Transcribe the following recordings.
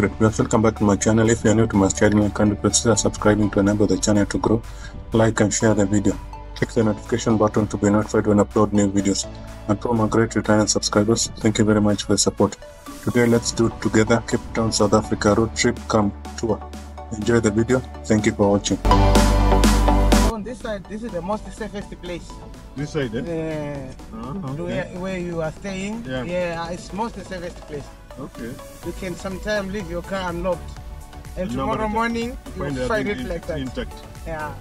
Hello great viewers, welcome back to my channel. If you are new to my channel, kindly consider subscribing to enable the channel to grow. Like and share the video. Click the notification button to be notified when I upload new videos. And for my great returning subscribers, thank you very much for the support. Today let's do it together Cape Town, South Africa road trip come tour. Enjoy the video. Thank you for watching. On this side, this is the most safest place. This side, Uh, Ah, where, where you are staying. Yeah. it's most safest place. Okay. You can sometimes leave your car unlocked. And tomorrow morning, you find it like that. Intact. Yeah.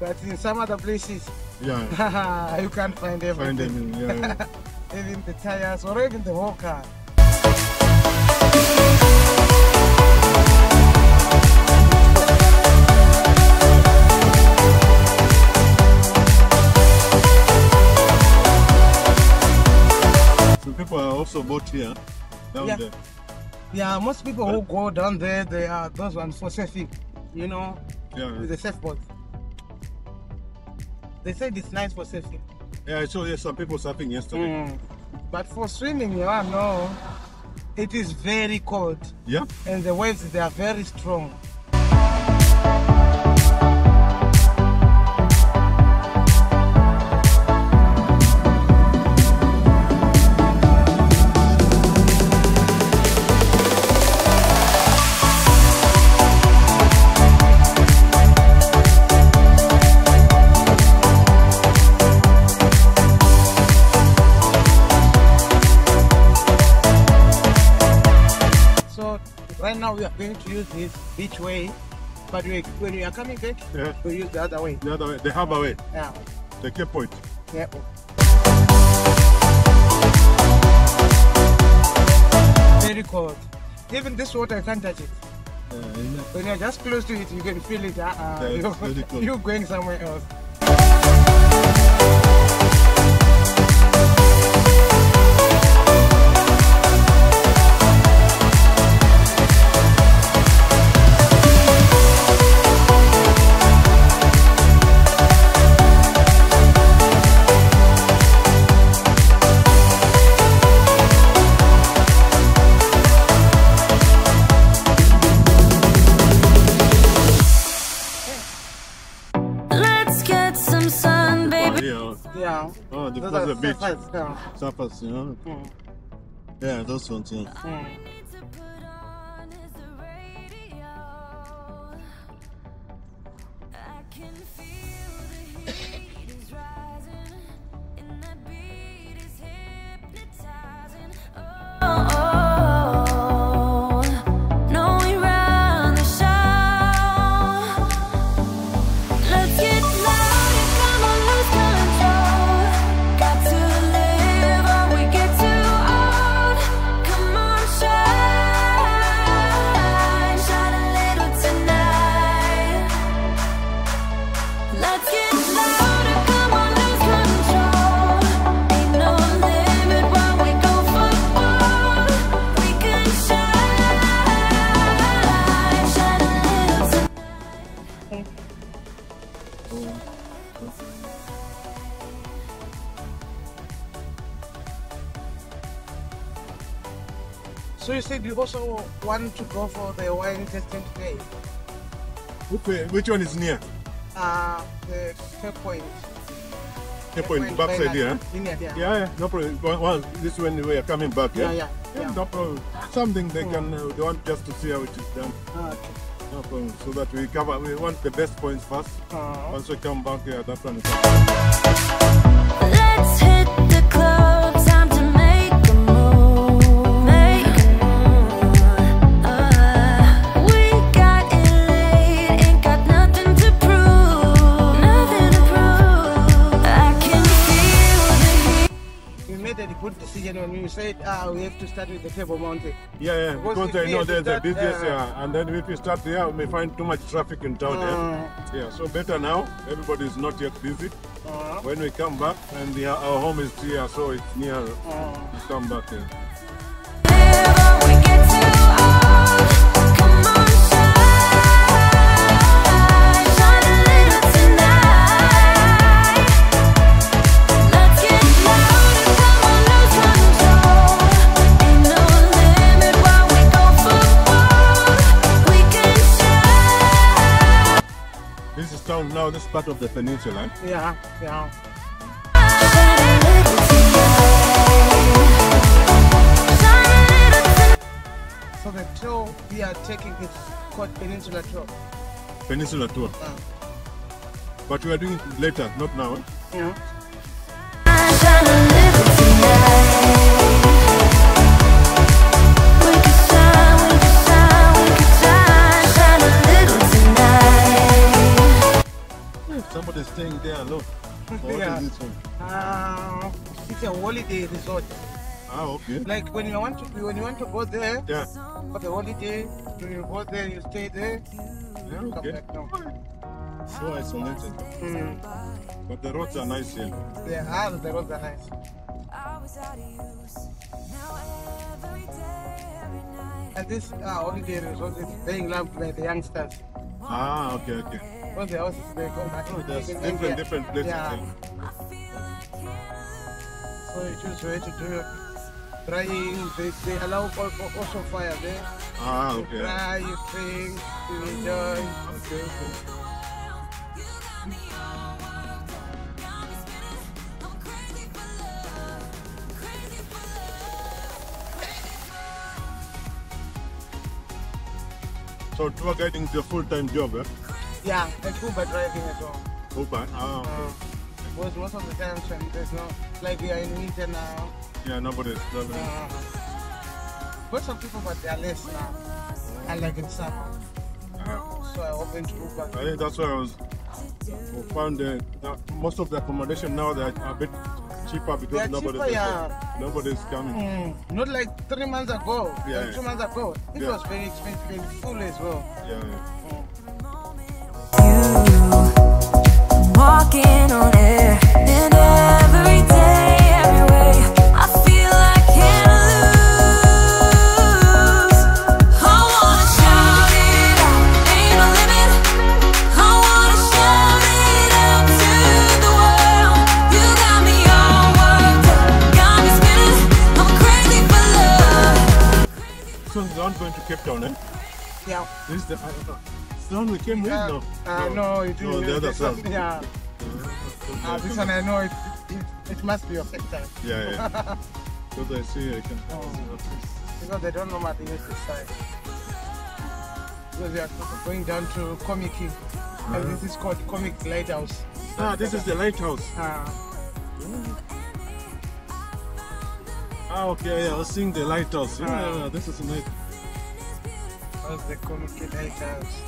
But in some other places, Yeah. you can't find everything. Find them. Yeah. Even the tires or even the whole car. so people are also bought here. Down Yeah. there. Yeah, most people who go down there, they are those ones for surfing. You know, Yeah. with the surfboard. They said it's nice for surfing. Yeah, I saw some people surfing yesterday. Mm. But for swimming, yeah, no. It is very cold Yeah. and the waves they are very strong. Now we are going to use this beach way, but we, when you are coming back, Yeah. we use the other way. The other way, the harbor way, Yeah, the Cape Point. yeah. Very cold. Even this water, I can't touch it. Yeah, When you're just close to it, you can feel it. Uh, uh, you're, you're going somewhere else. Yeah. Yeah. Oh, the, Those that's are the beach. surfers, Yeah. Surfers, you know. Mm, Yeah, those you said you also want to go for the wine tasting today? Okay, which one is near? Uh, the Cape Point. Cape Point, backside here. huh? Yeah. Yeah, yeah, no problem. One, one, this when we are coming back. Yeah, Yeah, yeah, yeah. no problem. Something they can, uh, they want just to see how it is done. Ah, okay. No problem. So that we cover, we want the best points first. Uh, Once we come back here, that one is Let's hit the club, good decision when we said ah, we have to start with the Table Mountain. Yeah, yeah, Because because know to there's a business uh, yeah, and then if we start there, we may find too much traffic in town. yeah. Uh, Yeah, so better now. Everybody is not yet busy. uh, When we come back, and the, our home is here, so it's near. uh, We come back here. Oh, this part of the peninsula. Yeah, yeah. So the tour we are taking is called Peninsula Tour. Peninsula tour. But we are doing it later, not now. eh? yeah. Somebody's staying there alone. What Yeah. is this one? Uh, it's a holiday resort. Ah, okay. Like when you want to when you want to go there Yeah. for the holiday, you go there, you stay there, Yeah, okay. So isolated. Mm. But the roads are nice here. They are the roads are nice. And this uh, holiday resort is being loved by the youngsters. Ah, okay, okay. All the houses they go back. Oh, there's different, India. different places. Yeah. here. So you choose where to do your drying. They, they allow al- al- also fire there. Ah, You okay. dry, you drink, you enjoy. Okay, okay. So tour guiding is your full-time job, eh? Yeah, and Uber driving as well. Uber. Ah, okay. Uh, because most of the times when there's no, like we are in winter now. Yeah, nobody's traveling. Uh, but some people, but they are less now. Unlike in summer. Ah. So I open to Uber. I think that's why I was found uh, that most of the accommodation now they are a bit cheaper because They are nobody's cheaper, yeah. nobody's coming. Mm, not like three months ago, Yeah, like yeah. two months ago. It Yeah. was very expensive and full as well. Yeah, yeah. Walking on air and every day, not going to Cape Town, eh? Yeah. This is the uh, it's one we came with Uh, now. uh, no, it No, the other side. Yeah. Uh, this one I know it, it, it must be your sector. Yeah, yeah. Because I see I can. Oh. Because they don't know normally use this side. Because they are going down to Kommetjie. And this is called Kommetjie Lighthouse. Ah, this is the lighthouse. Uh, Ah, okay, yeah, I was seeing the lighthouse. Yeah, Ah. yeah, this is nice. That's the Kommetjie Lighthouse.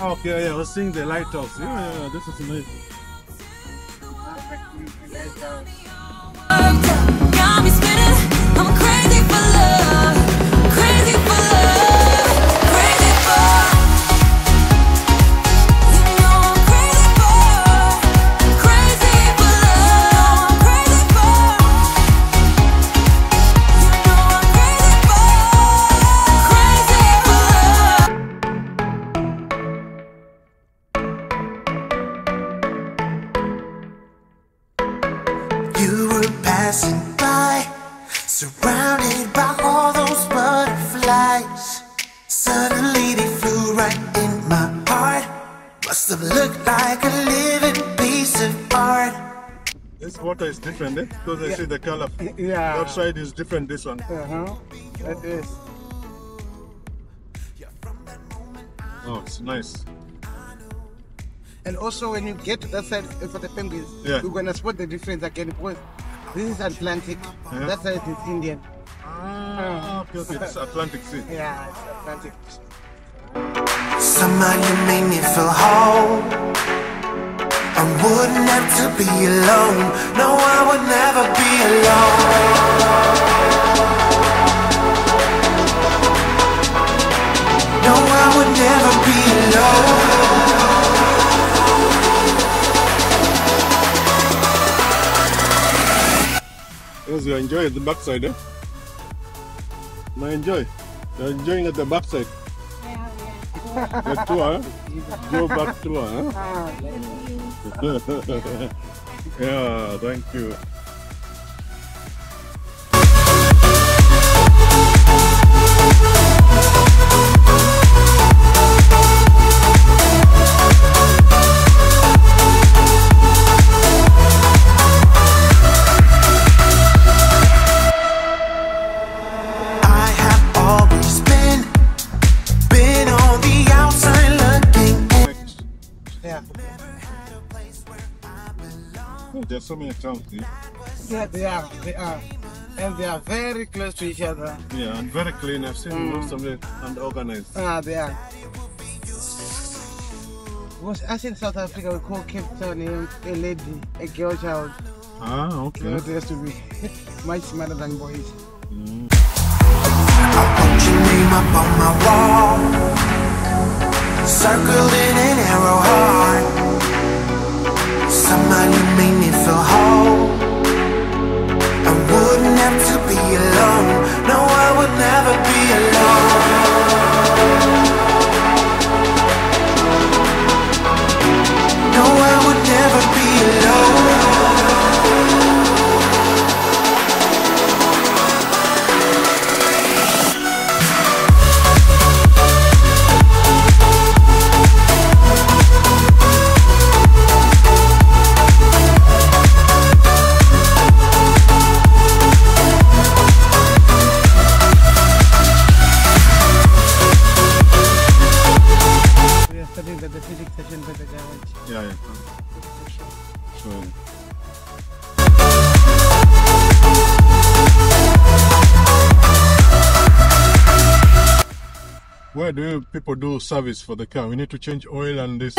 Ah, okay, yeah, I was seeing the lighthouse. Yeah, yeah, yeah, this is nice. Water is different, eh? Because I Yeah. see the color. Yeah. That side is different, this one. Uh-huh. That is. Oh, it's nice. And also when you get to that side uh, for the penguins, Yeah. you're gonna spot the difference again because this is Atlantic. Yeah. That side is Indian. Ah, okay, okay. It's Atlantic Sea. Yeah, it's Atlantic. Somehow you made me feel whole. I wouldn't have to be alone. No, I would never be alone. No, I would never be alone. Yes, you enjoy at the backside, eh? No, enjoy. You're enjoying at the backside. the tour, eh? Go back tour, eh? yeah, thank you. So many towns here. Yeah, they are. They are. And they are very close to each other. Yeah, and very clean. I've seen most of it and organized. Ah, they are. Was us in South Africa we call Cape Town a, a lady, a girl child. Ah, You okay. know, they used to be much smarter than boys. I put your name up on my wall, circled in an arrow heart. Somehow you made wouldn't have to be alone. No, I would never be alone. No, I would never be studying the, the physics session by the garage. Yeah, yeah. Sure. Where do you people do service for the car? We need to change oil and this.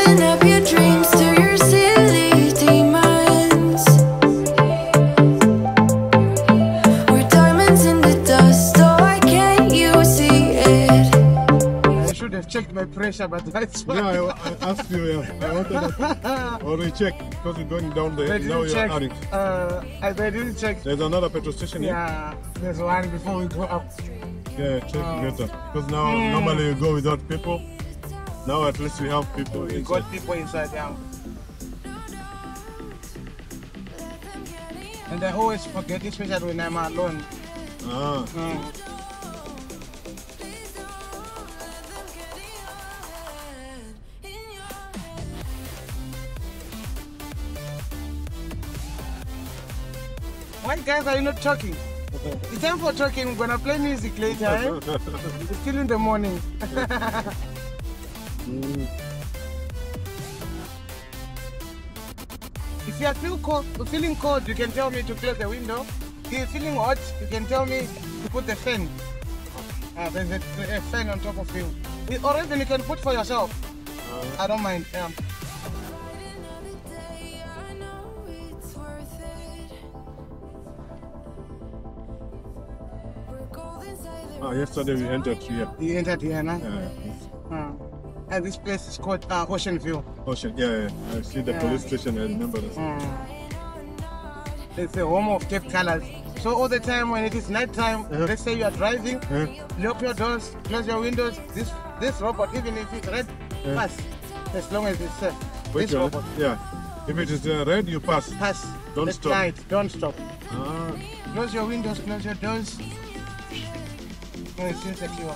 Checked my pressure, but that's why. Yeah, I, I asked you. Yeah, I wanted to already check because you're going down there. I Now you're check. adding. Uh, I, I didn't check. There's another petrol station here. Yeah, there's one before we go up. Yeah, check Oh. later. Because now normally you go without people. Now at least we have people. We inside. got people inside now. And I always forget, especially when I'm alone. Ah, Mm. Guys are you not talking? It's time for talking. We're gonna play music later. Eh? It's still in the morning. If you are feel cold, feeling cold, you can tell me to close the window. If you're feeling hot, you can tell me to put the fan. Uh, there's a, a fan on top of you. Or even you can put for yourself. I don't mind. Yeah. Yesterday we entered here. You entered here now. Yeah. Uh, and this place is called uh, Ocean View. Ocean, yeah, yeah. I see the Yeah. police station. I remember that. Mm. It's the home of Cape Colors. So all the time when it is night time, Uh-huh. let's say you are driving, Huh? lock your doors, close your windows. This this robot, even if it's red, Yeah. pass. As long as it's safe. Which this robot, Yeah. If it is uh, red, you pass. pass. Don't stop. night, don't stop. Ah, Close your windows, close your doors. No, it's insecure.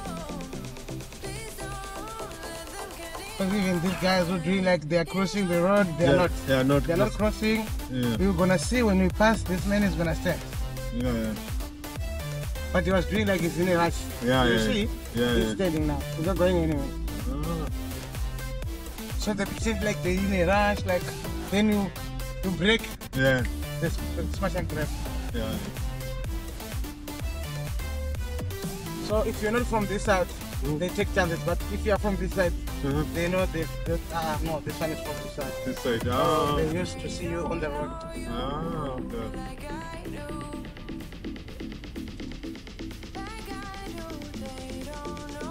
Because even these guys who doing like they are crossing the road, they are not. yeah, not. They're not crossing. Yeah, We're gonna see when we pass, this man is gonna stand. yeah, yeah. But he was doing like he's in a rush. Yeah, you yeah, see? yeah, he's yeah. standing now. He's not going anywhere. Ah, So the picture like they're in a rush, like then you you break, yeah, they s- they smash and grab. yeah. So if you're not from this side, they take chances. But if you are from this side, Uh-huh. they know they, ah no, this one is from this side. This side. So Ah, they used to see you on the road. ah, okay.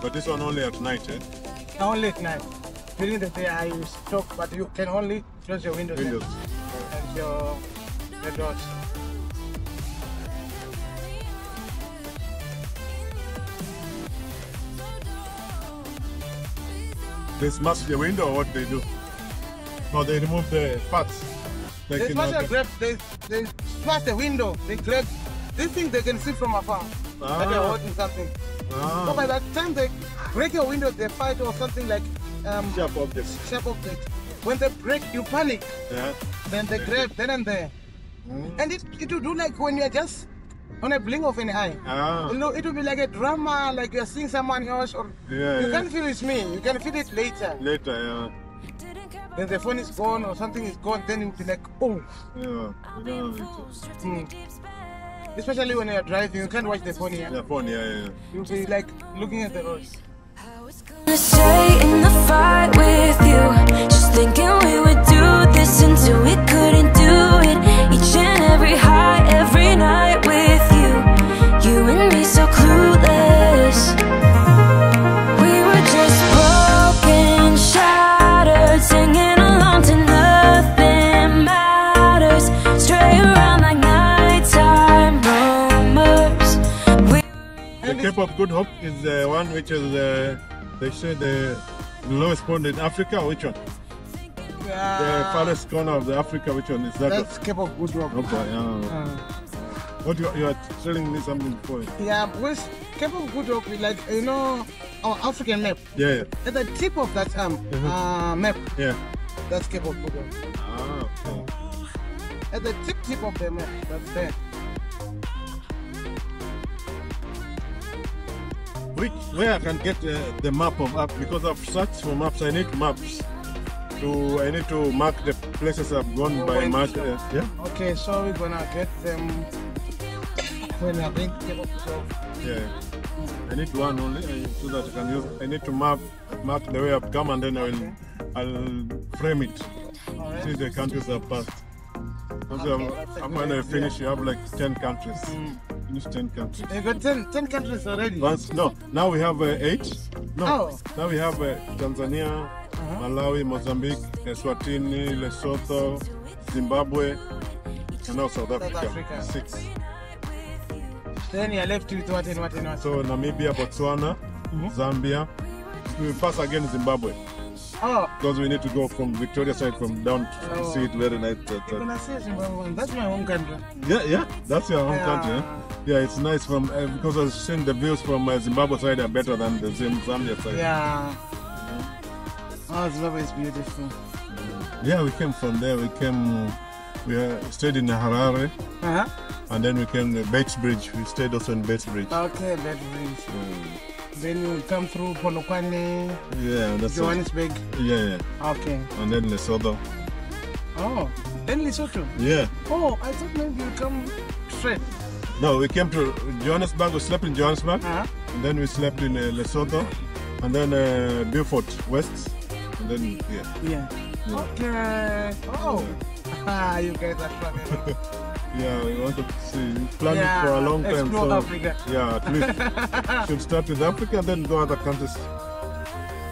But this one only at night, eh? Only at night. During the day I stop, but you can only close your windows, Windows. and your, your doors. They smash the window or what they do? No, they remove the parts. Like They smash and grab, they, they smash the window, they grab. This thing they can see from afar. Like they're Ah. holding something. Ah. So by Ah, that time they break your window, they fight or something like um, sharp objects. sharp object. When they break, you panic. Yeah. Then they grab, then and there. Mm. And it, it will do like when you're just on a blink of an eye. Ah, You know, it will be like a drama, like you're seeing someone else, or yeah, you yeah. can't feel it's me. You can feel it later. Later, yeah. then the phone is gone or something is gone, then you'll be like, oh. Yeah, you know, it's- Mm. Especially when you're driving, you can't watch the phone here. yeah, phone, yeah, yeah. You'll be like looking at the road. Gonna stay in the fight with you. Just thinking we would do this until we couldn't do it. Each and every high, every night Cape of Good Hope is the one which is the they say the lowest point in Africa. Which one? The farthest corner of the Africa. Which one is that? That's Cape of Good Hope. Okay. Uh, What you, you are telling me something before? yeah, with Cape of Good Hope, like, you know, our African map. Yeah, yeah, At the tip of that um, Mhm. uh, map, yeah. that's Cape of Good Hope. Ah, okay. At the tip tip of the map, that's there. Which where I can get uh, the map of Africa because I've searched for maps. I need maps. To I need to mark the places I've gone Oh, by mark. Uh, yeah, Okay, so we're gonna get them when I think going of Good yeah. I need one only uh, so that I can use. I need to map mark the way I've come and then I will I'll frame it. Alright. See the countries I've passed. Okay, I'm good when I finish, you have like ten countries. Mm. Finish ten countries. You got 10, 10 countries already. Once no, now we have uh, eight. No, Oh. now we have uh, Tanzania, Uh-huh. Malawi, Mozambique, Eswatini, Lesotho, Zimbabwe, and now South Africa. Africa. Six. Then you're left with what and what and what. So Namibia, Botswana, Mhm. Zambia. We pass again Zimbabwe oh, because we need to go from Victoria side from down to Oh. see it very nice. that- that- gonna see Zimbabwe. That's my home country. Yeah, yeah, that's your home Yeah. country. Eh? Yeah, it's nice from uh, because I've seen the views from uh, Zimbabwe side are better than the Zim- Zambia side. Yeah. Oh, Zimbabwe is beautiful. Yeah, we came from there. We came, we uh, stayed in Harare, Uh-huh. and then we came to Beitbridge. We stayed also in Beitbridge. Okay, that bridge. Then you come through Polokwane, Yeah, that's it. Johannesburg. Yeah, yeah, Okay. and then Lesotho. Oh, then Lesotho. Yeah, Oh, I thought maybe you come straight. no, we came to Johannesburg. We slept in Johannesburg, Uh-huh. and then we slept in uh, Lesotho, and then uh, Beaufort West, and then yeah. Yeah. Okay. Oh. Ah, you guys are traveling. Yeah, we wanted to see. We planned Yeah, it for a long time. explore so Africa. yeah, at least should start with Africa, and then go other countries.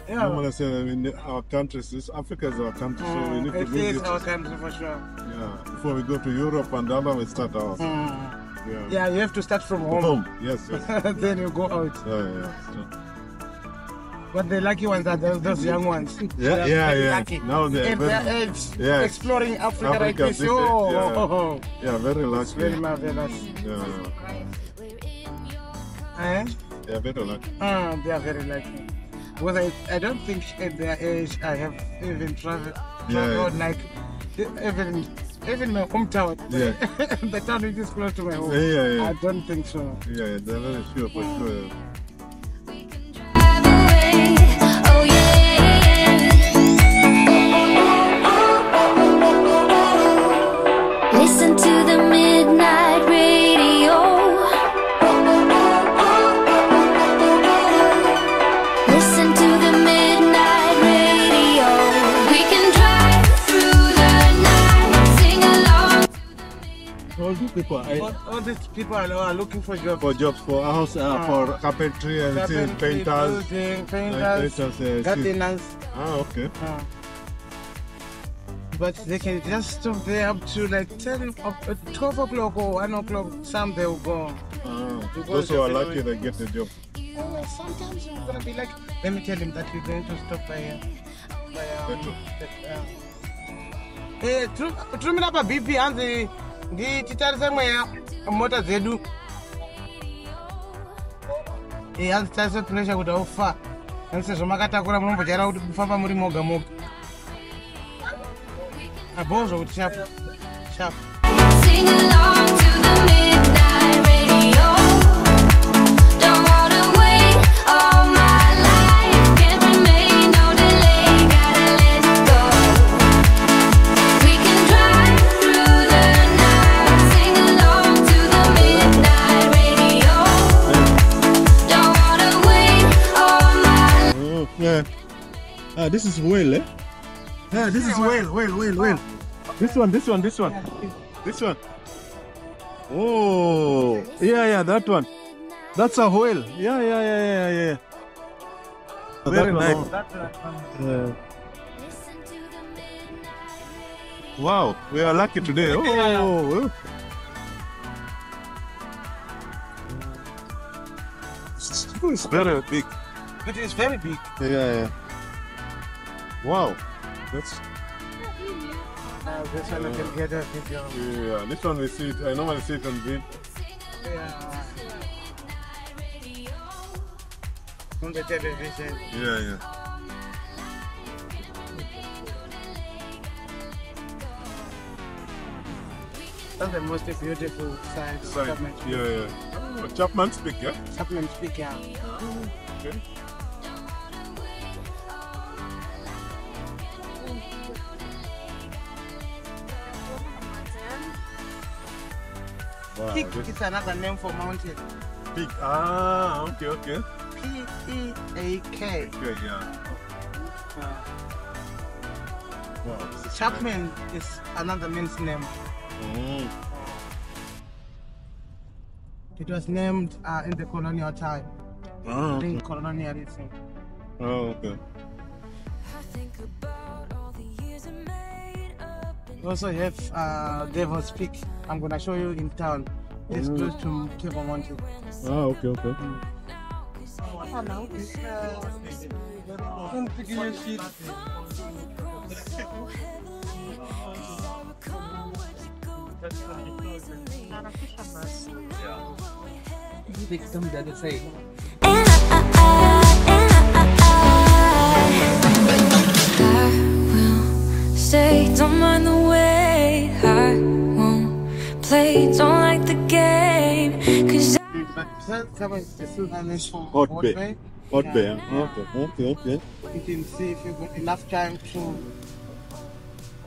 Yeah. Normally I say, I mean, our countries, is Africa is our country, so we need to Mm, it visit. is our country for sure. Yeah, before we go to Europe and other, we start ours. Mm. Yeah. Yeah, you have to start from home. Home. Yes, yes. then you go out. yeah, yeah. But the lucky ones are those, those young ones. Yeah, They are yeah, yeah. Lucky. Now they're At their age, Yes. exploring Africa, like Africa, this. this- Oh, yeah. oh. Yeah, very lucky. very marvelous. Yeah, Eh? yeah, very lucky. Ah, they are very lucky. Because I, I don't think at their age I have even traveled, Yeah. traveled like even even my hometown. Yeah. the town which is close to my home. Yeah, yeah, yeah. I don't think so. Yeah, yeah, they're very sure for sure. All these people, I, All, all these people are, looking for jobs. for jobs, for house, uh, Ah. for carpentry and things, painters. building, painters, painters, uh, gardeners. Ah, okay. Uh, but they can just stop there up to like 10, uh, 12 o'clock or 1 o'clock. Some they will go. Ah, those who are lucky, they get the job. Uh, sometimes you're gonna be like, let me tell him that we're going to stop by. Uh, by um, Petrol. uh, eh, tru- turumira pabp hanzi ndititarise mweya mota dzedu. Eh, hanzi tarise pressure kuti aufa hanzi sezvo makatakura munombojaira kuti kufamba muri moga moga. Abhozvo kuti shapu shapu Sing along to the Ah, this is whale, eh? Yeah, this is whale, whale, whale, whale. This one, this one, this one. This one. Oh, yeah, yeah, that one. That's a whale. Yeah, yeah, yeah, yeah, yeah. Very nice. Yeah. Wow, we are lucky today. Oh, it's very big. It is very big. Yeah, yeah. Wow, that's Uh, this one you can get a video. yeah. This one we see it. I normally see it on vid. Yeah. On the television. Yeah, yeah. That's the most beautiful side. of Sorry. Chapman Yeah, yeah. Oh, Chapman's Peak, yeah. Chapman Peak, yeah. Okay. Wow, Peak this is another name for mountain. big. Ah, okay, okay. P E A K. Okay, yeah. Uh, Wow, this is Chapman is another man's name. Mm. It was named uh, in the colonial time, Ah, okay. during colonialism. Oh, okay. We also have uh, Devil's Peak. I'm gonna show you in town. It's Mm. close to Table Mountain. Ah, okay, okay. Victim that is say. Stay, don't mind the way I won't play, don't like the game. Cause That covers the Hout Hout Bay. Bay. Hout Bay. huh? Okay, okay, okay. You can see if you've got enough time to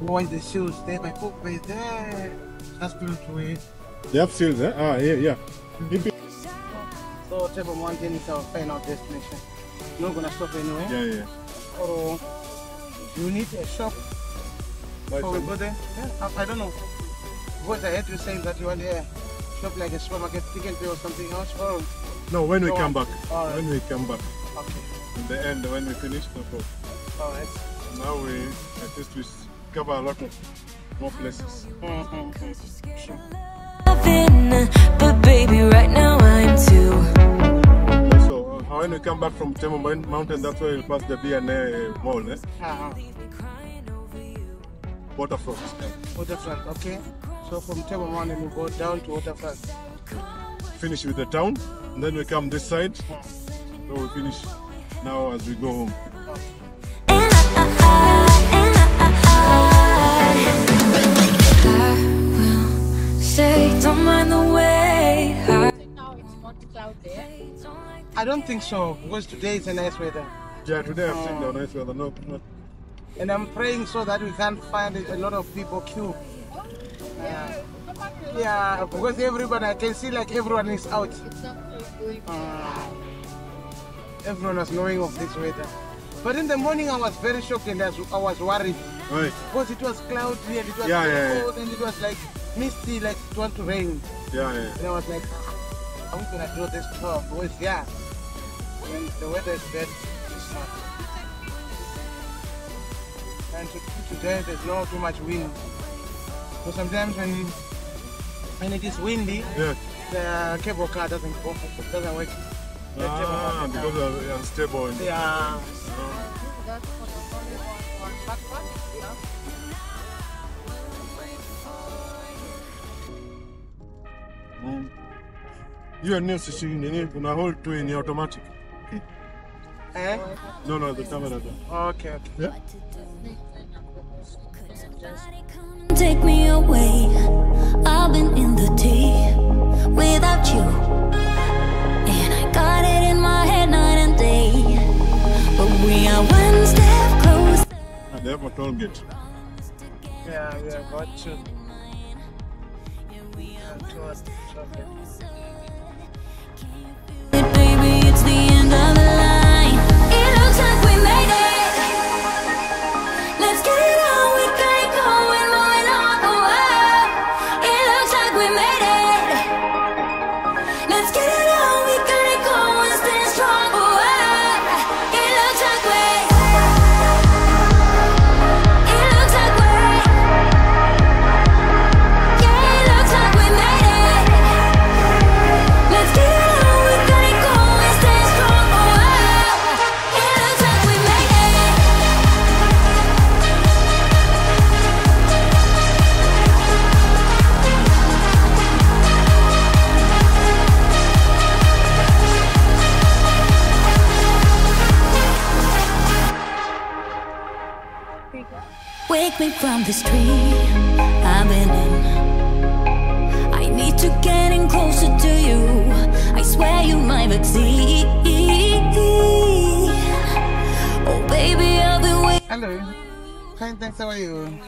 go in the shoes there by Cook Bay there. That's built way. They have seals, eh? Ah, yeah, yeah. If you- So Table Mountain is our final destination. Not gonna stop anywhere. yeah, yeah. Or you need a shop Buy before we go there. Yeah, I, I don't know. Because I heard you saying that you want a shop like a supermarket, Pick n Pay or something else. Oh, No, when we come back. alright. When we come back. okay. In the end, when we finish the talk. All right. Now we, at least we cover a lot of more places. Mm-hmm. Sure. but baby, right now I'm too. So, uh, when we come back from Table Mountain, that's where we'll pass the V&A mall, eh? Uh-huh. Waterfront. Waterfront, okay. So from Table Mountain we go down to Waterfront. Finish with the town, and then we come this side. So we finish now as we go home. I, and I, I will stay, don't mind the way I Now it's not cloud there. I don't think so because today is a nice weather. Yeah, today I've seen oh. the nice weather. No, no. And I'm praying so that we can't find a lot of people queue. Yeah. Yeah, because everybody, I can see like everyone is out. It's not going. Uh, everyone was knowing of this weather. But in the morning, I was very shocked and I was, I was worried Right. because it was cloudy and it was Yeah, yeah, yeah. cold and it was like misty, like it want to rain. Yeah, yeah. And I was like, I'm gonna do this tour because yeah, when the weather is bad, it's not. And today there's no too much wind. So sometimes when when it is windy, Yeah. the cable car doesn't go, doesn't work. The Ah, doesn't because work. of unstable. yeah. That's for the only one, one backpack. Yeah. Mm. You and Nils you need to hold two in the automatic. Eh? No, no, the camera. Okay, okay. Yeah. Take me away. I've been in the deep without you. And I got it in my head night and day. But we are one step closer. And they have a toll gate. Yeah, we are about to. Yeah, towards the this tree I've been in. I need to get in closer to you. I swear you might exceed. Oh, baby, I've been waiting. Hello. Fine, thanks. How are you?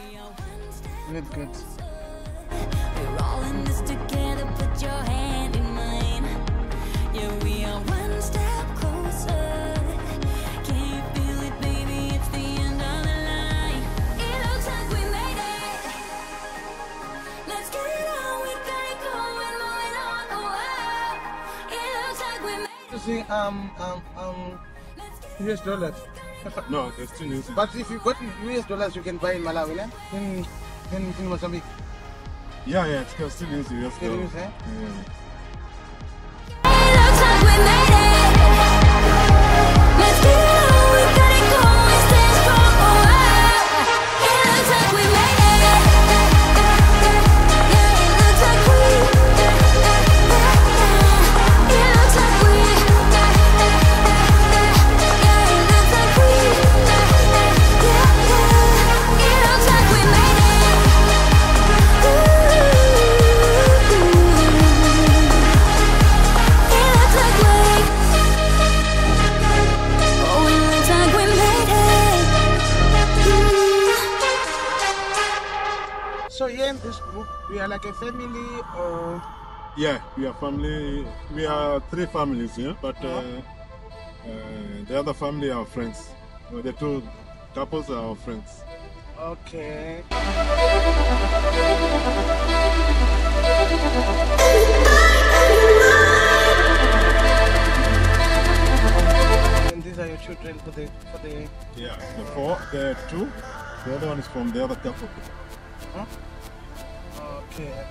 Good, good. We're all in this together. Put your hand made um um um US dollars. No, they're still using. But if you got US dollars, you can buy in Malawi, né? In in, in Mozambique. Yeah, yeah, it's still using US Still dollar. use, eh? Yeah. Yeah, we are family. We are three families here, but uh, uh, the other family are friends. Uh, The two couples are our friends. okay. And these are your children for the for the Yeah, the four, the two. The other one is from the other couple. Huh? okay.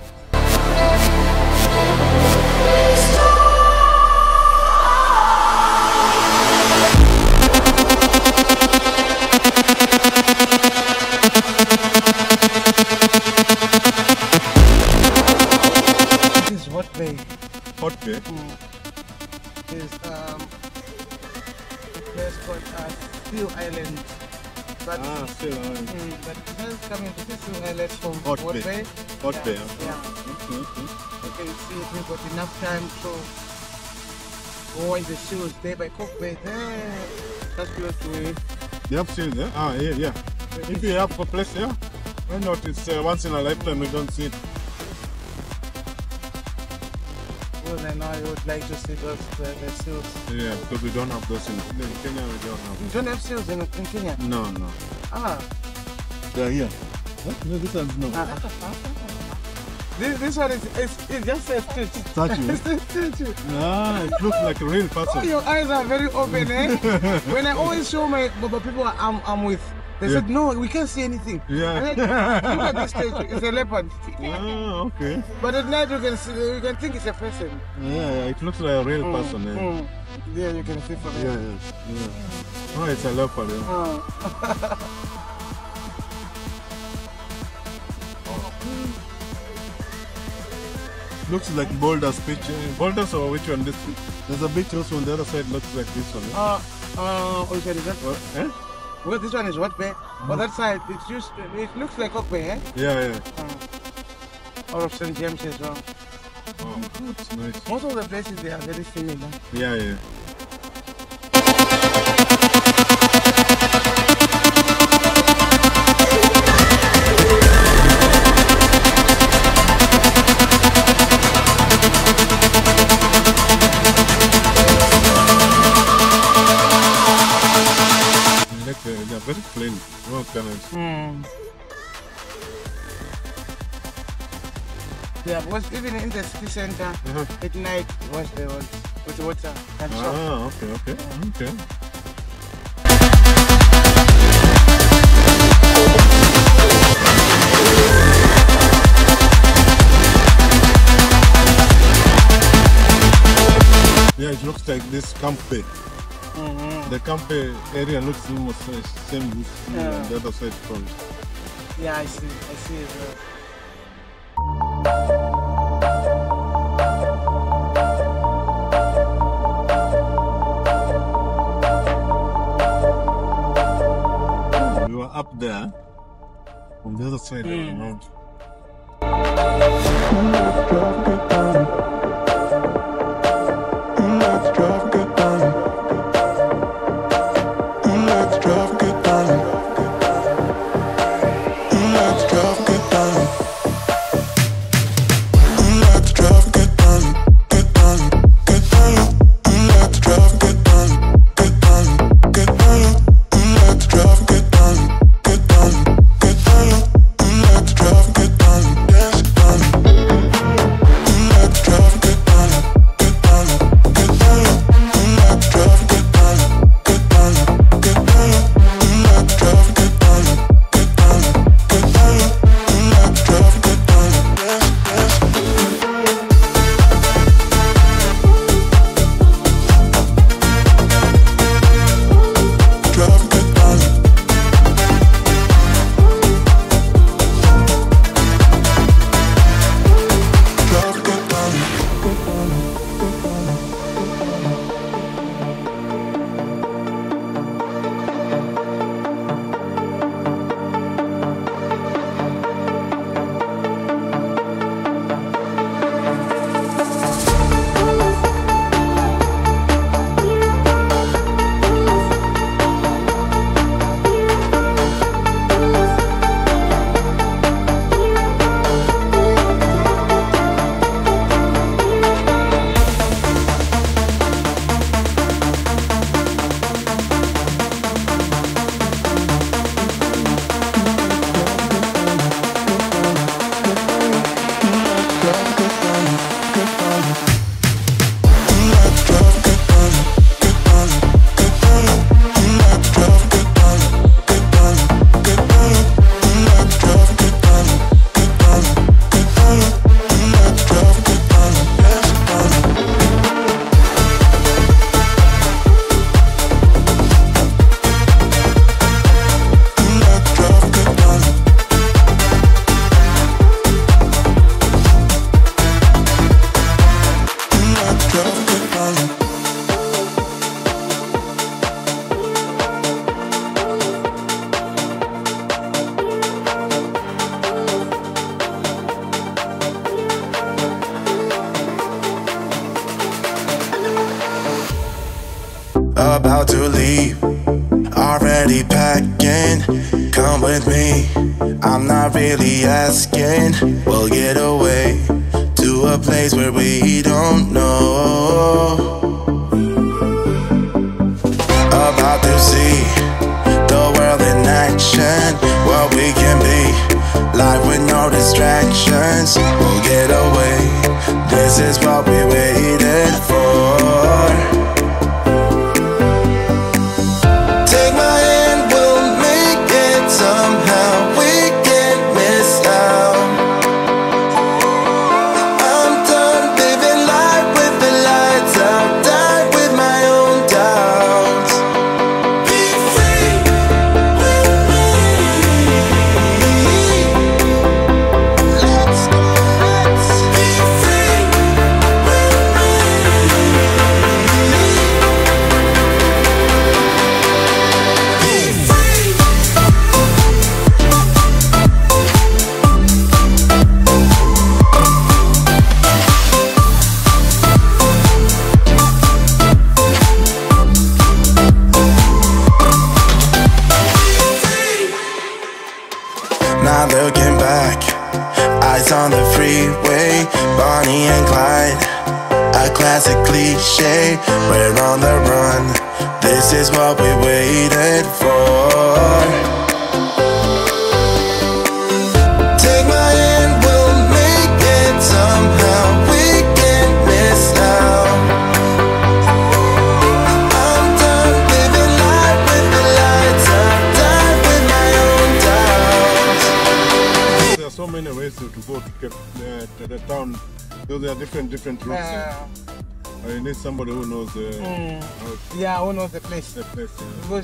Hot is um a place called uh, Seal Island. But Ah, still. Uh, mm, but first coming to this Seal Island from Hout Bay. Bay. Hout yeah, Bay. huh? Yeah. Okay, okay. Okay, you see if we've got enough time to go in the seals there by Cook Bay there. That's close to it. You have seen there? Ah, yeah, yeah. If you have a place here, why not? It's uh, once in a lifetime we don't see it. I know I would like to see those uh, the seals. Yeah, because we don't have those in, in Kenya. We don't have. You don't have seals in, in Kenya? No, no. Ah. They're here. What? No, this one's no. This, this one is it's, it just says stitch. Statue. It's a statue. ah, it looks like a real Oh, person. your eyes are very open, eh? when I always show my people I'm, I'm with, they Yeah. said, no, we can't see anything. Yeah. I'm Look at this statue, it's a leopard. Ah, okay. But at night you can see, you can think it's a person. Yeah, yeah, it looks like a real person. Yeah. Mm. There you can see from Yeah, here. yeah, yeah. Oh, it's a leopard. Yeah. Oh. Looks like Boulder's beach. uh, Boulder's or which one? This there's a beach also on the other side. Looks like this one. Yeah? Uh, uh, oh, sorry, that, What? Eh? Well, this one is what bay? On that side, it's just, it looks like Oak Bay, eh? Yeah, yeah. Uh, or of St. James as well. Oh, it's nice. Most of the places, they are very similar. Yeah, yeah. Very plain. Hmm. Yeah, because even in the city center Uh-huh. at night was the was the water and shop. Ah, okay, okay, okay. Yeah, it looks like this Camp Bay. Mhm. The Camp area looks almost the same with Yeah. the other side from it. Yeah, I see. I see as well. Hmm, we were up there On the other side of the hmm. mountain.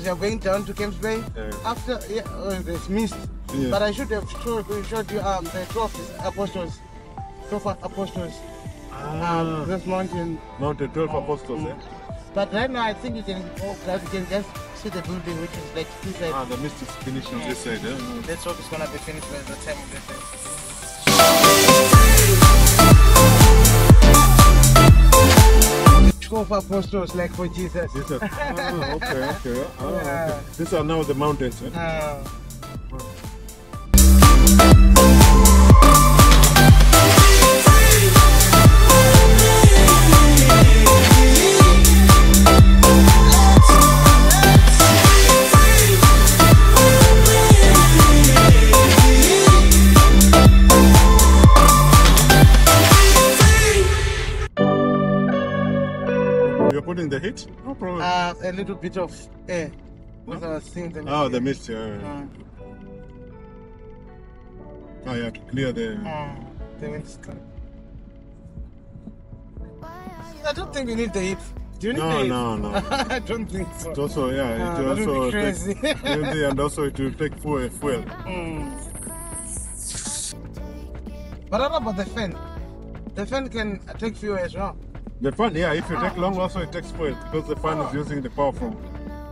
Yeah. You're going down to Camps Bay. Yeah. After, yeah, oh, there's mist. Yeah. But I should have showed, showed you um, the 12 apostles. 12 apostles. Um, this mountain. Mountain 12 Apostles, eh? But right now, I think you can go, guys, you can just see the building which is like this side. Ah, the mist is finishing this side. Eh? Let's hope it's gonna be finished by the time we get there. Twelve apostles like for Jesus. This is, ah, okay, okay. Ah, Yeah. okay. These are now the mountains. Eh? The heat? No problem. uh, a little bit of air. With our thing. The oh, the mist. Yeah. Uh, Oh, yeah, to clear the. uh, the coming. I don't think we need the heat. Do you need No, the heat? no, no. I don't think so. It also, yeah, it Ah, be also crazy. yeah, and also it will take fuel. fuel. Mm. But what about the fan? The fan can take fuel as well. The fan, yeah, if you take long, also it takes fuel because the fan is using the power from.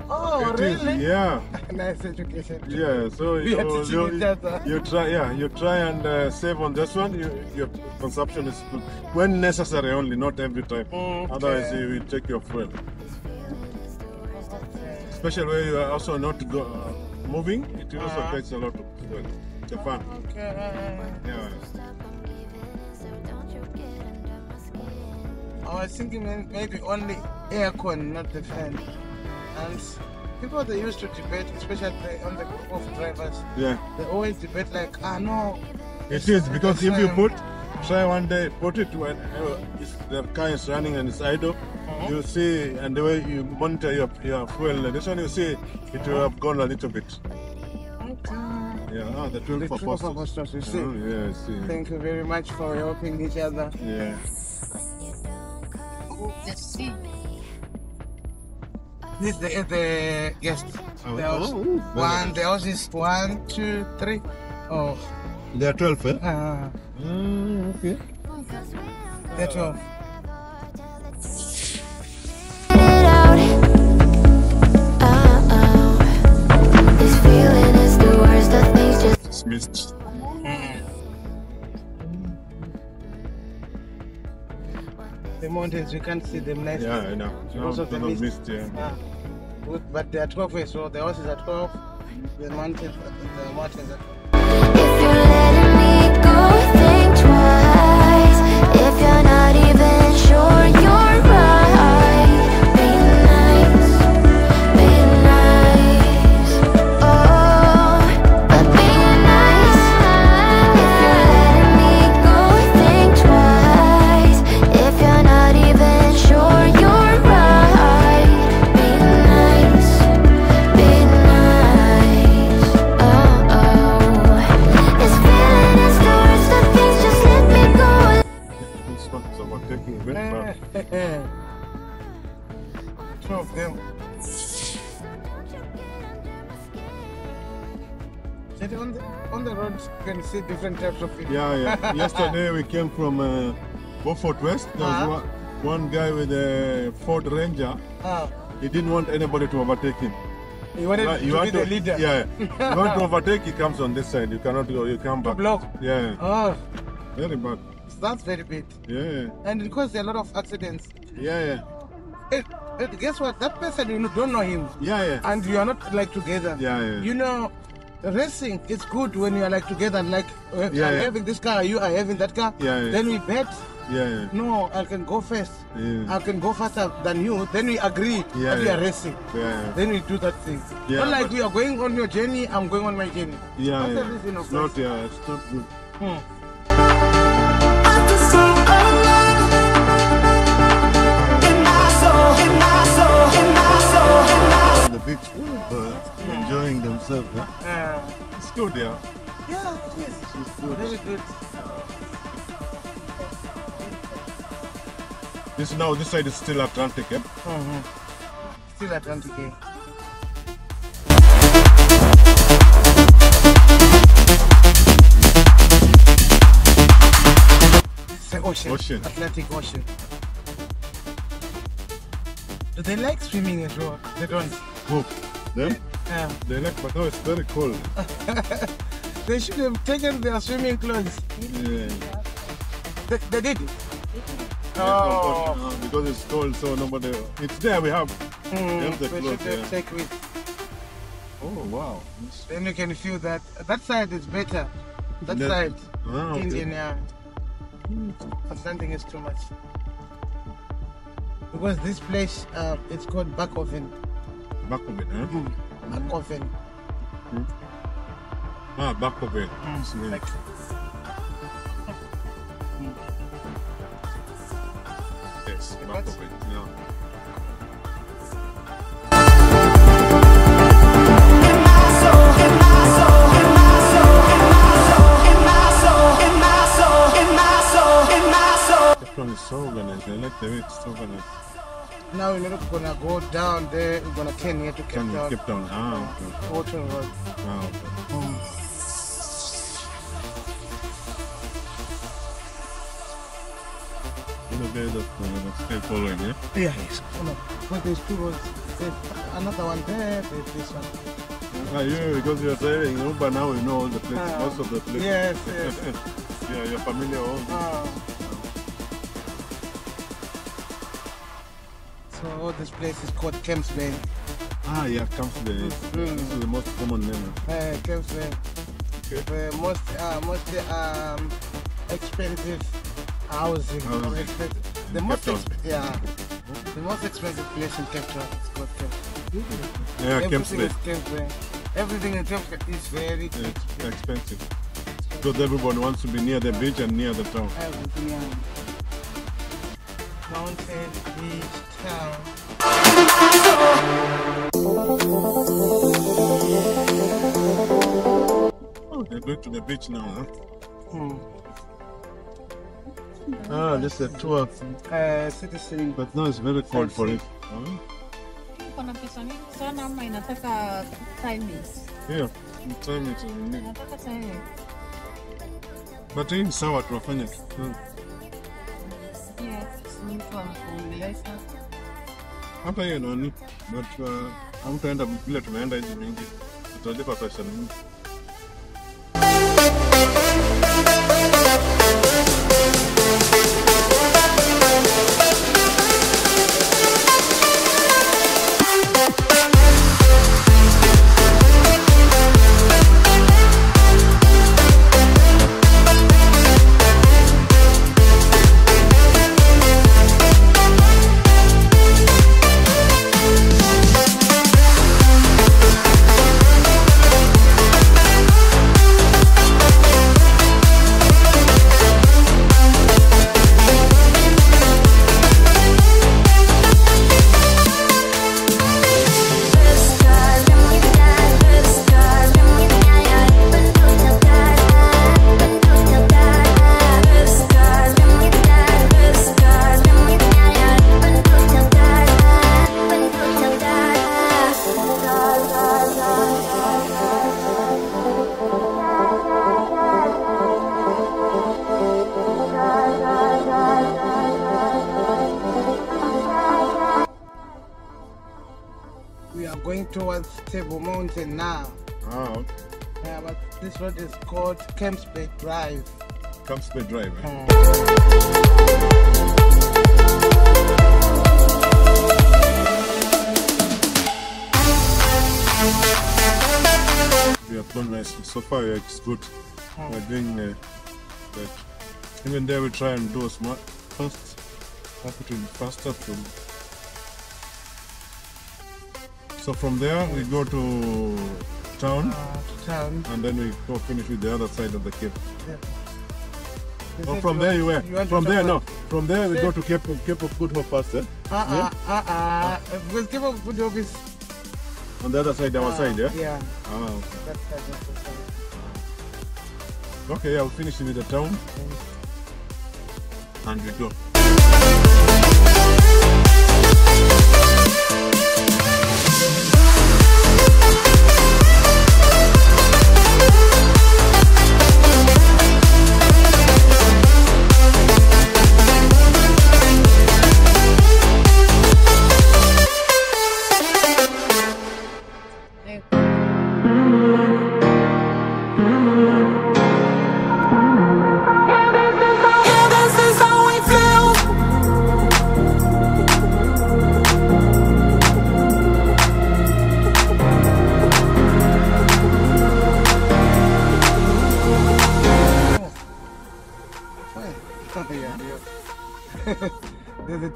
Oh, It is, really? yeah, nice education. yeah. So We are you, you, you try, yeah, you try and uh, save on this one. You, your consumption is good when necessary only, not every time. Okay. Otherwise, you will take your fuel. Especially where you are also not go, uh, moving, it also Uh-huh. takes a lot of fuel. The fan, Okay. yeah. I was thinking maybe only aircon, not the fan. And people they used to debate, especially on the group of drivers, Yeah, they always debate like, ah no. it is because if you put, try one day, put it when the car is running and it's idle, Uh-huh. you see, and the way you monitor your, your fuel, this one you see, it will have gone a little bit. Yeah, ah, the 12 The 12 apostles. apostles, you see. Oh, yeah, see. Thank you very much for helping each other. Yeah. This is the, the guest. Oh, The house. oh, very one, nice. the house is one, two, three. Oh, They are 12, eh? ah, Mm, okay. the 12. it the worst of things just It's missed. The mountains, we can't see them nicely. Yeah, I know. Because No, of the no mist. mist, yeah. Ah, good, but they are 12 ways, so the house is at 12. The mountains, the mountains are If you're letting me go, think twice. If you're not even sure on the road, you can see different types of people. Yeah, yeah. Yesterday we came from uh, Beaufort West. There was Uh-huh. one, one guy with a Ford Ranger. Ah, He didn't want anybody to overtake him. you wanted Right, to be the leader. Yeah, you want to overtake, he comes on this side. You cannot go. You come back. block. Yeah, Oh, very bad. that's very bad. Yeah, And it caused a lot of accidents. yeah, yeah, Hey, hey, guess what? That person, you don't know him. yeah, yeah. And you are not like together. Yeah, yeah. You know, racing is good when you are like together. Like, uh, Yeah, I'm yeah. having this car, you are having that car. Yeah, yeah. Then we bet. yeah, yeah. No, I can go first. Yeah. I can go faster than you. Then we agree Yeah, that we are racing. Yeah, Then we do that thing. Yeah, not like but- we are going on your journey, I'm going on my journey. yeah, That's the yeah. reason of It's not, racing. yeah, it's not good. Hmm. On the beach, uh, enjoying themselves. Huh? Uh, It's good, yeah. yeah, it is. It's good. Very good. This now, this side is still Atlantic, eh? Mhm. Still Atlantic. eh? It's the ocean. Ocean. Atlantic Ocean. Do they like swimming as well? They don't. Who? Then Yeah. they like, but now it's very cold. They should have taken their swimming clothes. Yeah. They, they did. Oh. Oh. because it's cold, so nobody. It's there. We have. Mm, the clothes, should yeah. take with. Oh wow. It's- Then you can feel that that side is better. That That- side, okay. Indian, yeah. But something is too much. Because this place, uh, it's called Bakoven. Back of it, huh? Bakoven. Ah, back of it. Mm, like- Yes, back of it. Yeah. That one is so organized. I like the way it's organized. Now we're not gonna go down there. We're gonna turn here to Cape Can you Town. keep down? Ah, okay. Water Road. Ah, okay. You know, there's that, uh, that's still following, yeah? Yeah, yes. Oh, no. But there's two roads. There's another one there. There's this one. Ah, you, because you're driving Uber now, you know all the places, Ah. most of the places. Yes, yes. yeah, you're familiar with all all this place is called Camps Bay. Ah, yeah, the, Mm. this is the most common name. Uh, Camps Bay. Okay. Most, uh, most um, expensive housing. expensive- The most, exp- yeah, the most expensive place in Cape Town is called Camps. Yeah, Camps Everything Bay. Everything in Camps Bay is very Yeah, cheap. expensive. Because everyone wants to be near the beach and near the town. Everything, yeah. Mountain, beach, town. They're going to the beach now, huh? Hmm. Ah, this is a tour. Uh, citizen. But now it's very cold for it. Huh? Kuna pesa mingi sana ama inataka timing? Yeah, the time it. Inataka timing. But hii ni sawa tunafanya. Yes, ni Hata hiyo nani, but uh, hamtaenda vile tumeenda hizi mingi, tutalipa pesa mingi. Drive. Drive. Eh? Hmm. We have done nice. So far, yeah, it's good. We're doing uh, that. Even there, we try and do a smart it will be faster from. So from there, we go to town, Uh, to town. and then we go finish with the other side of the cape. Yeah. Oh, from you there you were. you From there, no. From there, we go to Cape Cape of Good Hope first, eh? Uh-uh, uh-uh. Because Cape of Good Hope is... On the other side, our uh, side, yeah. Yeah, Ah, okay. that side, that's the side. Okay, yeah, we'll finish with the town, and we go.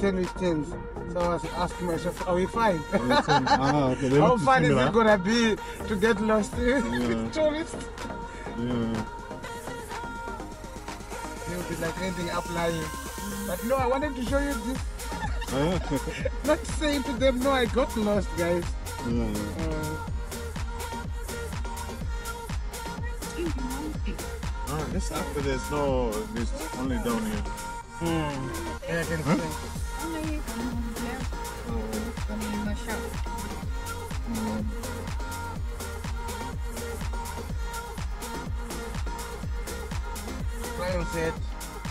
10 with 10s. So I was asking myself, are we fine? ah, okay. How fun is it gonna be to get lost Yeah. tourists? Yeah. They'll be like anything up lying. But no, I wanted to show you this. Not saying to them, no, I got lost, guys. yeah. Uh, Ah, this after there's no, it's only down here. hmm. Yeah, I can Huh? Only um, left from the shop. Lion said,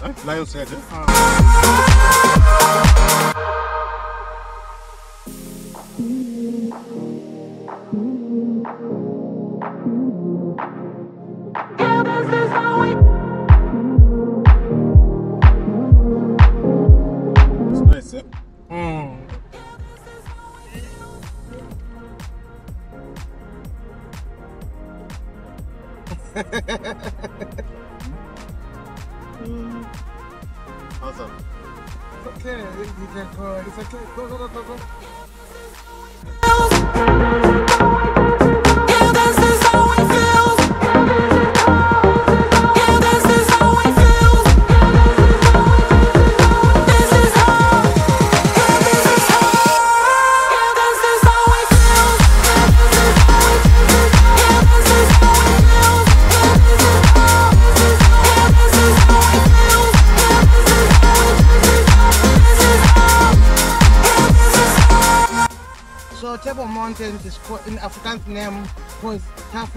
Ah, Lion's head. eh?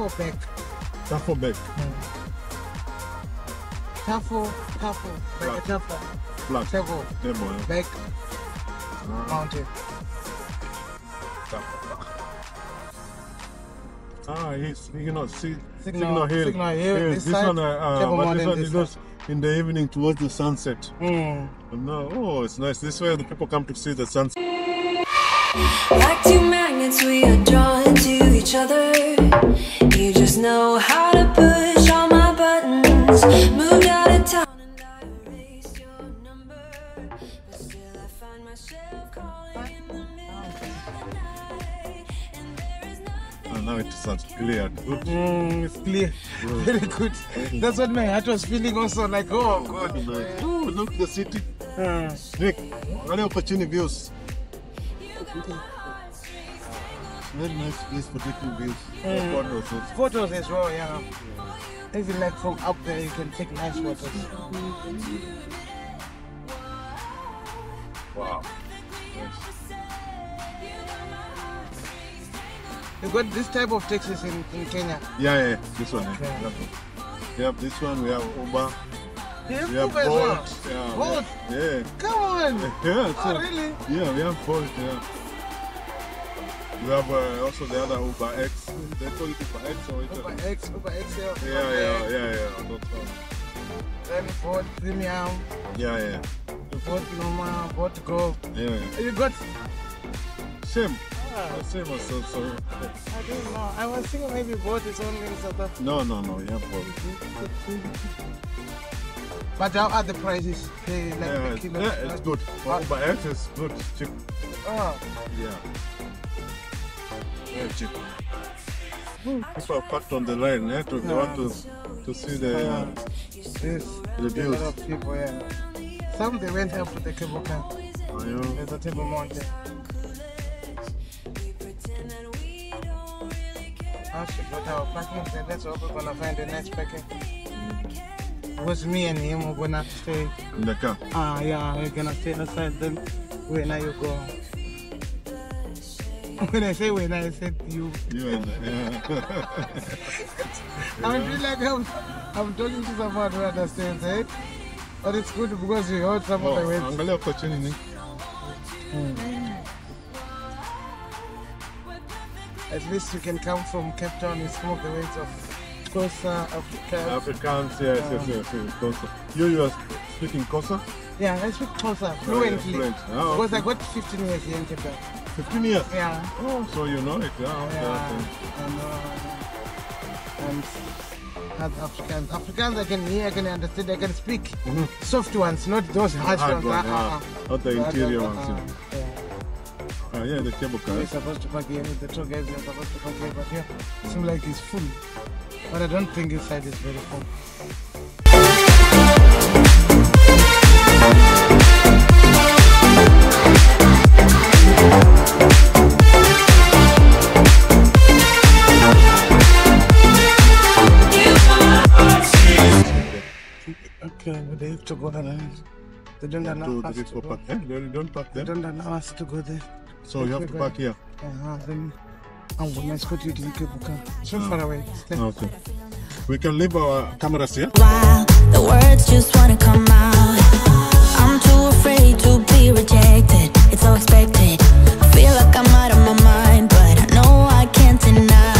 Tafelberg. Tafelberg. Tafel, Tafel, like a. Tafel. Flat. Table, eh? Berg Mountain. Ah, he's, you know, see, Signal- Signal Hill. Signal Hill, Yeah, this this side, one, uh, uh, but this one this it goes in the evening towards the sunset. Mm. No, oh, it's nice. This is where the people come to see the sunset. Like two magnets, we are drawn to each other. You just know how to push all my buttons. Moved out of town and I erased your number. But still, I find myself calling in the middle of the night. And there is nothing. And now it sounds clear. Good. Mm, it's clear. Very good. That's what my heart was feeling also like, oh God. Oh, look the city. Mm. Nick, what are opportunity views? Very nice place for taking views. Mm. Photos as well, yeah. Even like from up there, you can take nice photos. Wow. You got this type of taxis in, in Kenya. Yeah, yeah, this one. eh? Okay. Yeah. We have this one, we have Uber, we have Uber well. Bolt. Yeah, Bolt? Yeah. Come on. Yeah, Oh, really? Yeah, we have Bolt, yeah. We have uh, also the other Uber X. They call it Uber X or it? Uber X, Uber XL. Yeah, yeah, yeah, yeah. I don't know. Then Bolt Premium, Yeah, yeah. Bolt Normal, Bolt Go. Yeah, yeah. You got, Same. Ah. Uh, Same as so, so. I don't know. I was thinking maybe Bolt is only in South Africa. No, no, no. Yeah, Bolt. But how are the prices? They like Yeah, the it's, yeah, it's good. For Uber X is good. Cheap. Oh, Yeah. People are packed on the line. Yeah, to, they want to to see the. Uh, this. The views. people, yeah. Some they went up to the cable car. you know, There's a table mountain. I should got our parking there. That's where we're gonna find the next parking. It was me and him. We're gonna stay. in the car. Ah, yeah, we're gonna stay outside. Then when you go. When I say when I said you, You and yeah. I feel like I'm, I'm talking to someone who understands it. But it's good because you heard some oh, of the words. angalia chini ni. At least you can come from Cape Town some of the words of Xhosa, Africa. Afrikaans, yes, yes, yes, yes. Xhosa. You, you are speaking Xhosa? Yeah, I speak Xhosa fluently. fluent. Ah, Because I got 15 years here in Cape Town. 15 years? Yeah. Oh, so you know it. Yeah, okay, Yeah. okay. And, uh, and as Africans. Africans I can hear, I can understand, I can speak. Soft ones, not those harsh Hard ones. one, Ah, yeah. ah, ah. Not the interior ones. ah, yeah. yeah. Ah, yeah, the cable We're supposed to park here, the tour guys are supposed to park here, but here, seems like it's full. But I don't think inside is very full. They have to go there. They don't allow To us the to go. Eh? They don't park there. They there. don't allow us to go there. So you have to park here. Uh-huh, then I'm going to escort you to the car. It's not far away. Okay. We can leave our cameras here. while the words just wanna come out. I'm too afraid to be rejected. It's so expected. I feel like I'm out of my mind, but I know I can't deny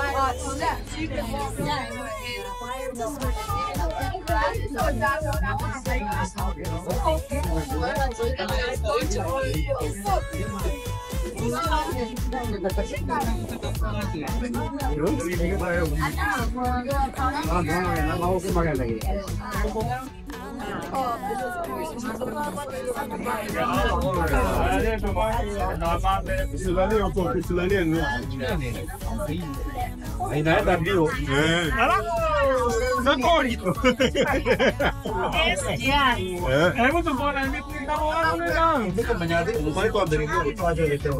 uh, steps. You can walk over and so it's not so that one's saying, I'm going to go to Ainda é da. É. Socorro! Esse é. Muito bom, né? Me dá uma hora, não. Né, muito amanhã, não vai quando ele não pode ele ter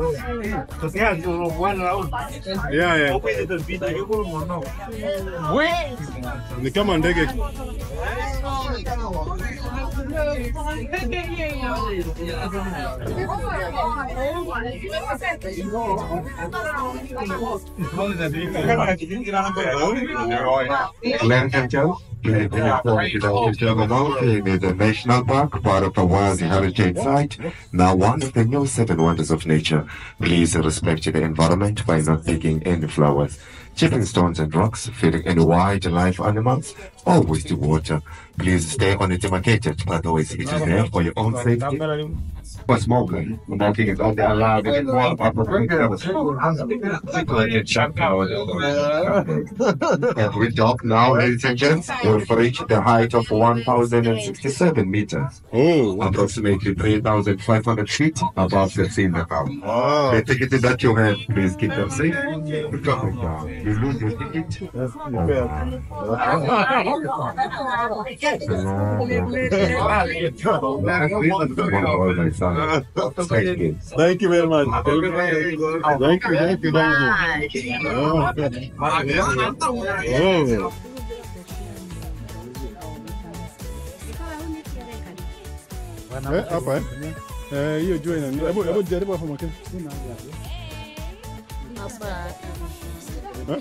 Usilalie huko, usilalie ni. Inaenda mbio. Eh. Eh. Yeah, yeah. Ni kama ndege. Ladies and gentlemen, please be informed that Table Mountain is a national park, part of a World Heritage Site. Now, one of the new seven wonders of nature. Please respect the environment by not digging any flowers, chipping stones and rocks, feeding any wildlife animals, or wasting water. Please stay on the demarcated pathways. It is there for your own safety. For smoking, smoking is only allowed in small apartments. And we talk now, ladies and gents, we've reached the height of 1,067 meters, Oh, approximately 3,500 feet above the sea level. wow. The ticket that you have, please keep them safe. Coming. You lose your ticket. Oh, my son. Thank you. Thank you very much. Thank you, thank you, thank you. Thank you. Oh. Oh. Eh, hapa eh? Eh, hiyo jua ina. Hebu hebu jaribu hapo makini. Eh?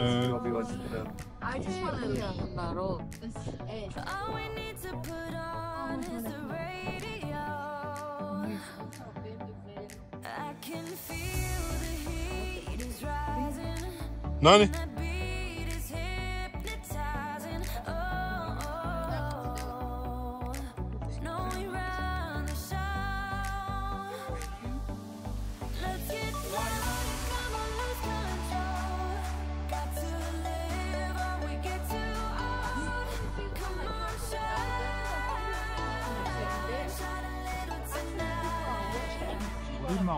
Go. I just want to live on the road. All we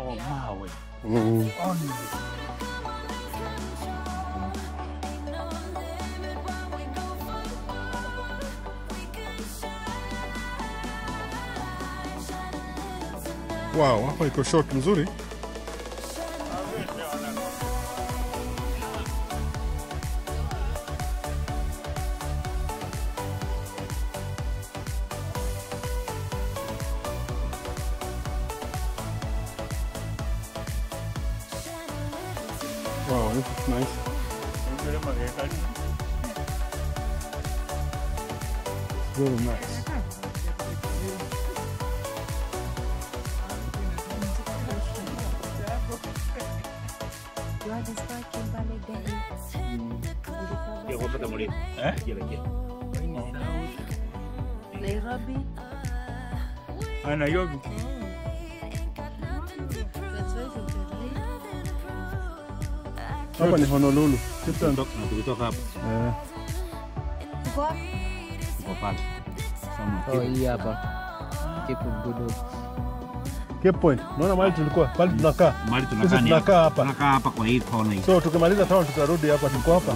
Wow, Maui. Mm. Wow, hapa iko short mzuri. Nairobi. Ah, Nairobi. Berlin. Hapa ni Honolulu. Tukitoka hapa Eh, Uko wapi? pale. Oh, hii hapa Keep Good Hope. Cape Point. Unaona mahali tulikuwa? Pale tunakaa. Mahali tunakaa tunakaa hapa. tunakaa hapa kwa hii kona hii. So tukimaliza town tutarudi hapa, tuko hapa.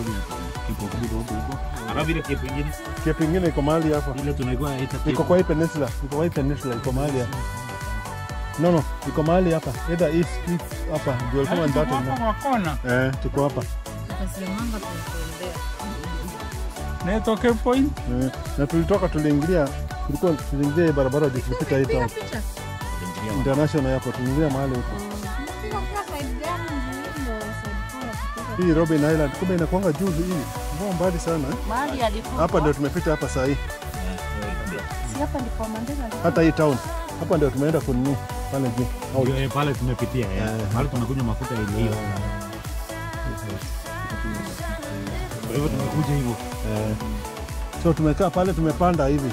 Kipo kidogo huko. Alafu ile Cape ingine Cape ingine iko mahali hapa. ile tunaikuwa ita Iko kwa hii peninsula. Iko kwa hii peninsula iko mahali hapa. No no, iko mahali hapa. Either east, east hapa. Ndio alikuwa ndio hapa kwa kona. Eh, tuko hapa. Tukasemanga tunatembea. Naitwa Cape Point. Eh, na tulitoka tuliingilia tulikuwa tuliingia barabara ndio tulipita hii town. International Airport. Tuliingia mahali huko. Hii Robben Island kumbe inakuanga juu hii. Mbona mbali sana Mbali Mahali alipo. Hapa ndio tumepita hapa saa hii. Si hapa ndipo Mandela. Hata hii town. Hapa ndio tumeenda kununua pale juu. Au Eh, pale tumepitia ya. Mahali tunakunywa mafuta ile hiyo. Kwa hivyo tumekuja hivyo. Eh, so tumekaa pale tumepanda hivi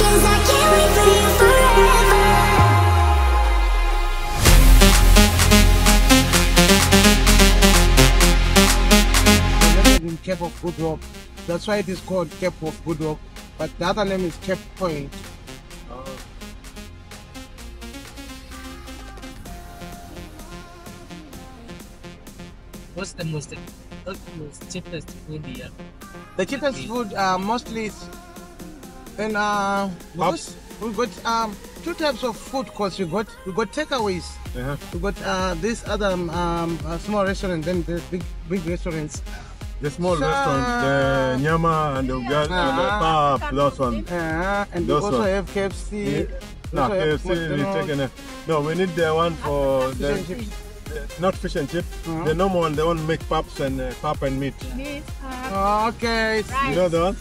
Cause I can't wait for you in Cape of Good Hope. That's why it is called Cape of Good Hope. But the other name is Cape Point. What's the most what's the most cheapest food here? The cheapest food uh, mostly is in uh because we got um two types of food course we got we got takeaways. Uh-huh. We got uh this other um, um uh, small restaurant then the big big restaurants. The small Sure. restaurant the nyama and the ugali and the Ah. pap those one Uh, and we Those also one. have KFC. Yeah. we no also KFC we McDonald's, taken a, no we need the one for fish the and chips. not fish and chip Uh-huh. the normal one the one make paps and uh, pap and meat Okay. you know the one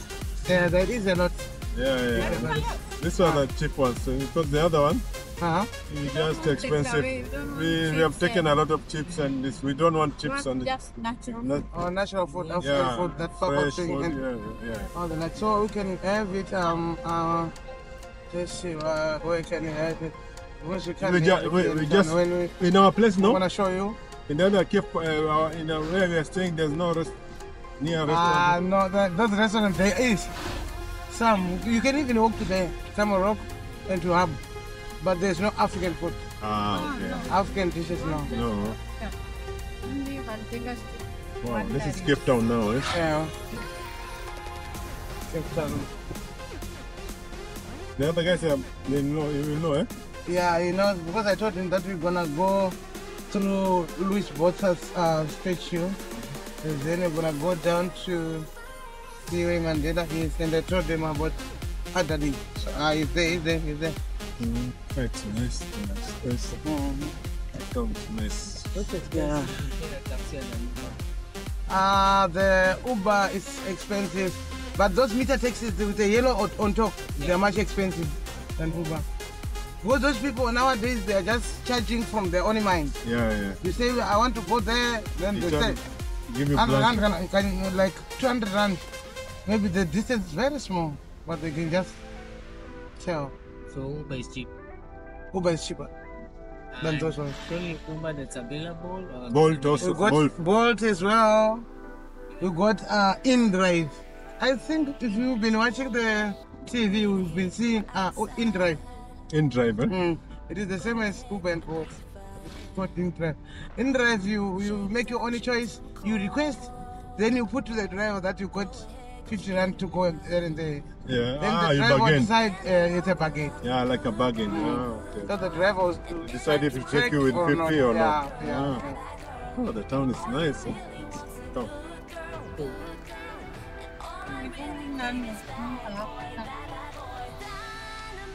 Yeah, that is a lot. yeah yeah, yeah. this one are cheap ones so because the other one Uh-huh. is just expensive we, we have taken a lot of chips and this we don't want chips on the Just natural. not, Our national food, African yeah food, that purple fresh thing. food, yeah, yeah. all the night. So we can have it. Um. Uh. Let's see. Uh, where can we have it? Once we can We, have ju- it we, in we just when we. in our place No, I'm gonna show you. in the other cape uh, in the where we are staying there's no rest near Ah, restaurant no, that, that restaurant there is some. You can even walk to the Tamil Rock and to Hub, but there's no African food. ah okay African dishes no. no wow this is Cape Town now eh? Yeah. Cape Town. the other guys uh, they know you will know eh Yeah, you know, because I told him that we're gonna go through Louis Bothas uh, statue, and then we're gonna go down to see where Mandela is, and I told them about Adali. So, uh, he's there, he's there, he's there. It's nice nice nice sounds nice Yeah. Uh, the Uber is expensive, but those meter taxis with the yellow on, top, they're much expensive than Uber. Because those people nowadays they are just charging from their own mind. Yeah, yeah. You say I want to go there, then You they say Give you 100 blank. rand, can, can, like 200 rand. Maybe the distance is very small, but they can just tell. So Uber is cheap. Uber is cheaper than And those ones. Only Uber that's available. Or Bolt also. We got Bolt. Bolt as well. We got uh, InDrive. I think if you've been watching the TV, we've been seeing uh, InDrive. In driver. Mm. It is the same as Uber and Bolt. Got InDrive. InDrive, you, you make your own choice. You request, then you put to the driver that you got 50 rand to go there and there. Yeah. Then ah, the you driver bargain. decide uh, it's a bargain. Yeah, like a bargain. Ah, okay. So the driver was Decide if to take check you with 50 or yeah, not. Yeah, Ah. Oh, the town is nice. Town.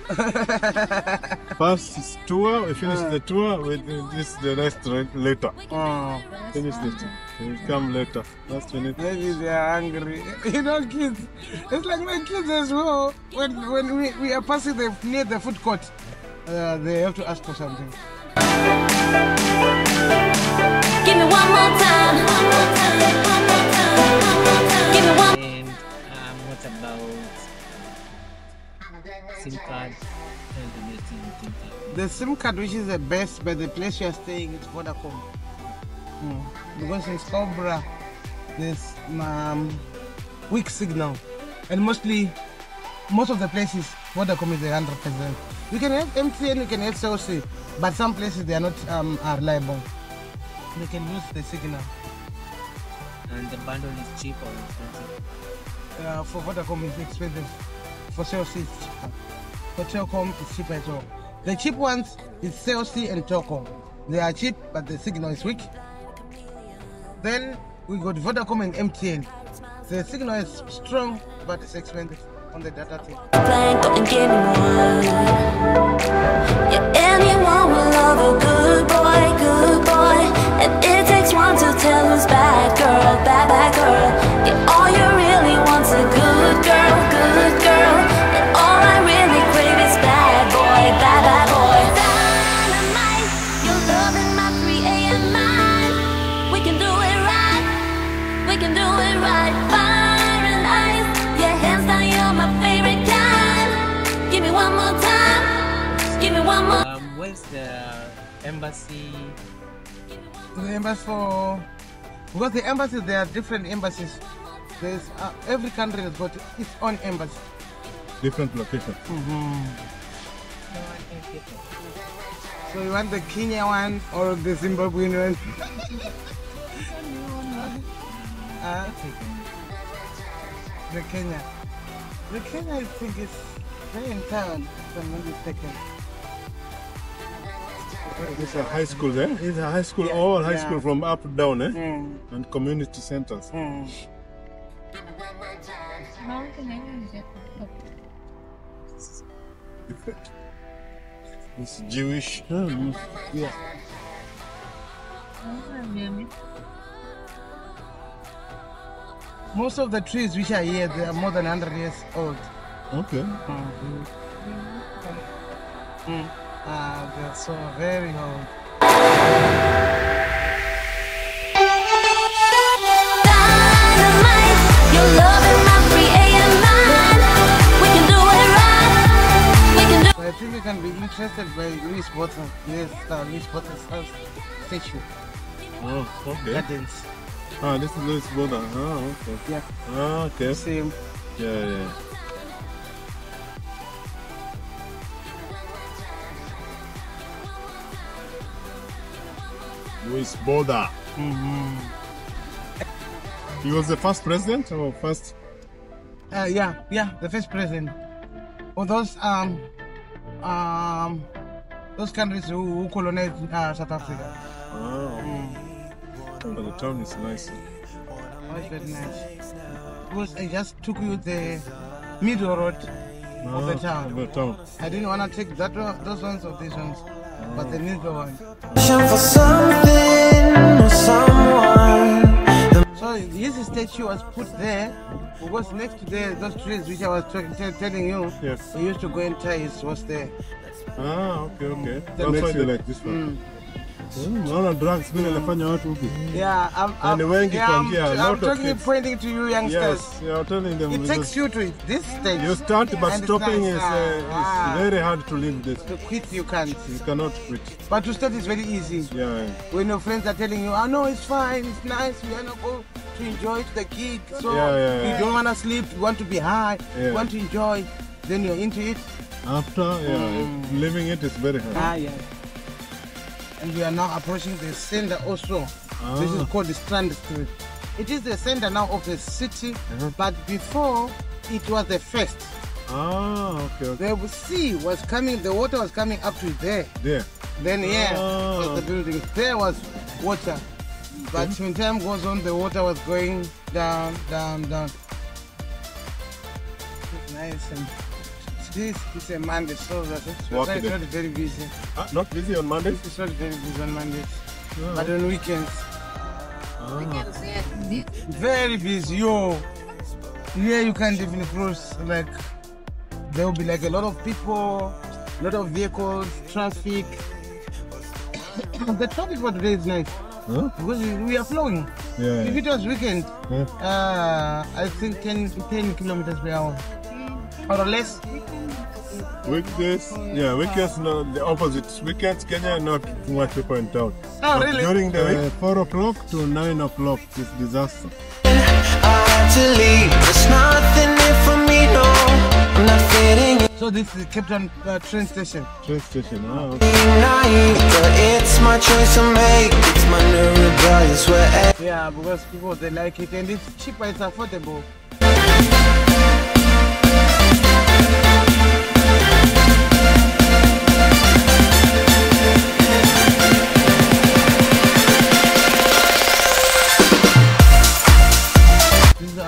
First tour, we finish the tour with this the restaurant later. Oh. Finish this. We'll come later. Last minute. Maybe they are hungry. You know, kids. It's like my kids as well. When when we, we are passing the, near the food court, uh, they have to ask for something. Give me one more time. Give me one. SIM card and the next thing SIM card? The SIM card which is the best, but the place you are staying is Vodacom. Mm. Because in Scarborough, there's um, weak signal, and mostly most of the places Vodacom is a hundred percent. You can have MTN, you can have Cell C, but some places they are not um, are reliable. They can lose the signal. And the bundle is cheap or expensive? Uh, for Vodacom it's expensive. For Cell C it's cheaper. For Telkom it's cheaper as well. The cheap ones is Cell C and Telkom. They are cheap, but the signal is weak. Then we got Vodacom and MTN. The signal is strong, but it's expensive on the data thing. Girl, bad, bad girl. Yeah, all you really want's a good girl, embassy? The embassy for because the embassy, there are different embassies. There's uh, every country has got its own embassy. Different location. So you want the Kenya one or the Zimbabwean one? uh, the Kenya. The Kenya I think is very in town, if I'm not mistaken. It's a high school there. It's a high school, Yeah, all high yeah. school from up down, eh? Mm, And community centers. mm. It's Jewish. Hmm, Yeah. Most of the trees which are here, they are more than 100 years old. Okay. Mm. Ah, they're so very old. Dynamite, you're loving my 3 a.m. mind. We can do it right. We can do So I think you can be interested by Louis Botha. Yes, uh, Louis Botha's house statue Oh, okay. gardens. Ah, this is Louis Botha. Ah, okay. Yeah, Ah, okay. same. Yeah, yeah. Louis Botha. He was the first president or first? Uh, yeah, yeah, the first president. Or those um um those countries who, who colonized uh, South Africa. Oh. Oh, the town is nice. Oh, it's very nice. Because I just took you the middle road of the Ah, town. The town. I didn't want to take that one, those ones or these ones, but the middle one. For something or someone. So this is statue was put there because next to there, those trees which I was telling you, Yes. we used to go and tie his horse there. Ah, okay, okay. That That's makes why they like this one. Mm, naona drugs vile inafanya watu huku. Yeah, I'm, I'm, wengi yeah, I'm, I'm of talking, kids. pointing to you youngsters. Yes, you're telling them. It takes you to this stage. You start, but and stopping nice. is, uh, Ah, is very hard to leave this. To quit, you can't. You cannot quit. But to start is very easy. Yeah. When your friends are telling you, oh no, it's fine, it's nice, we wanna go to enjoy to the gig. So Yeah, yeah, you don't wanna sleep, you want to be high, Yeah. you want to enjoy, then you're into it. After, yeah, leaving it is very hard. Ah, yeah. And we are now approaching the center also. This is Ah. called the Strand Street. It is the center now of the city, but before it was the first. Ah, okay, okay. The sea was coming, the water was coming up to there. There. Then yeah, Ah. was the building. There was water. But when time goes on, the water was going down, down, down. It's nice and this is a Monday, so that's it's Work not, not very busy. Ah, not busy on Mondays? It's not very busy on Mondays. Ah. But on weekends, Ah. very busy. Yo, here you can't even cross. Like there will be like a lot of people, a lot of vehicles, traffic. the traffic for today is nice Huh? because we, we are flowing. Yeah. If it was weekend, Yeah. uh, I think 10, 10 kilometers per hour or less. Weekdays, yeah, weekends, no, the opposite. Weekends, Kenya, not too much people in town. Oh, But really? During the week, 4 o'clock to 9 o'clock is disaster. So this is Cape Town uh, train station. Train station, okay. night, but it's my choice to make. It's my new rebellious way. Yeah, because people they like it and it's cheaper, it's affordable.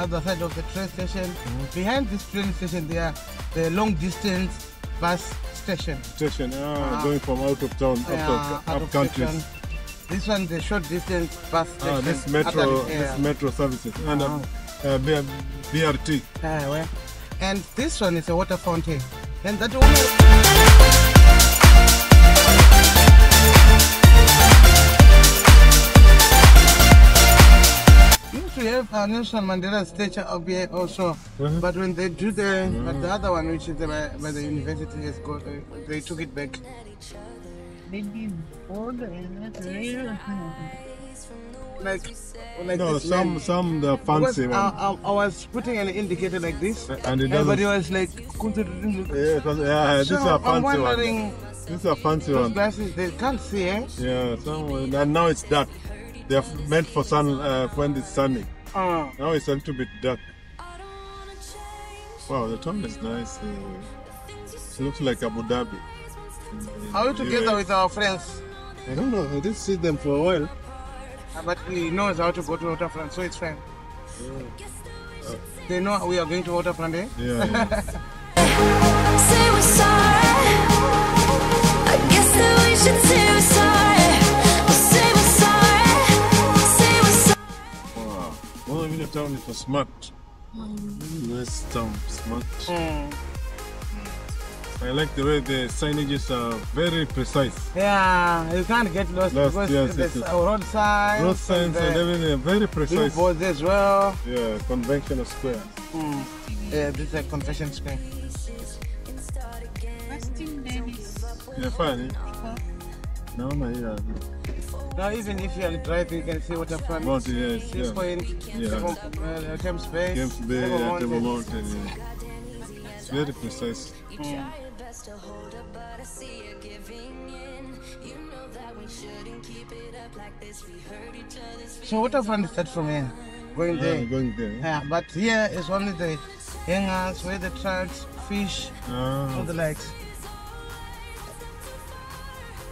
Other side of the train station. Behind this train station, there are the long distance bus station. Station, ah, Ah. going from out of town, of, out up of countries. This one, the short distance bus station. Ah, this metro, this metro services, and Ah. uh, uh, BRT. Ah, well. And this one is a water fountain. And that one. To have uh, Nelson Mandela statue up here also, but when they do the but the other one, which is by, by the university, has got, uh, they took it back. Maybe old and not real. Like, like No, this some man. some the fancy I, one. I, I was putting an indicator like this, And it everybody doesn't. was like, Yeah, 'cause- yeah, this So, is a I'm fancy one. wondering- This is a fancy those one. glasses they can't see, eh? Yeah, some, and now it's dark. They're meant for sun uh, when it's sunny. Uh, Now it's a little bit dark. Wow, the town is nice. Uh, it looks like Abu Dhabi. are we together with our friends? I don't know. I didn't see them for a while. Uh, But he knows how to go to waterfront, so it's fine. They know we are going to waterfront, eh? Yeah. yeah. Well, I mean, the town is so smart. Nice town, smart. Mm. I like the way the signages are very precise. Yeah, you can't get lost, Lost, because yes, there's yes, yes. road signs, Road signs and the everything are very precise. billboards as well. Yeah, conventional square. Mm. Yeah, this is a confession square. Fasting Dennis. Yeah, fine. No, no, yeah. Now, even if you are driving, you can see waterfront. Mount, yes, Six yeah. Point, Yeah. Table- uh, Thames Bay, Camps Bay, Table yeah, Mountain. Table Mountain. Yeah. It's very precise. Mm. So waterfront start from here, going Yeah, there. going there. Yeah, but here is only the hangers where the trout, fish, all Ah, the likes.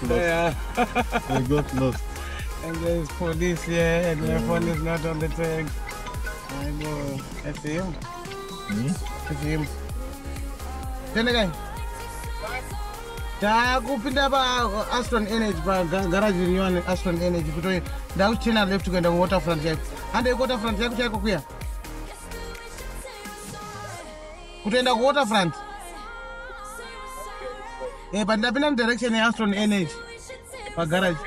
got lost. Yeah. They got lost. and there's police here, and my mm. phone is not on the tag. I know. That's him. Hmm? That's him. Tena kai. takupinda pa Astron Energy pa ga- garage rinyowani Astron Energy kuti ndakuchena left kuenda kuwaterfront yako handei kuwaterfront yako chaiko kuya kutoenda kuwaterfront Eh, but ndapinda mudirection yeaston energy pagarage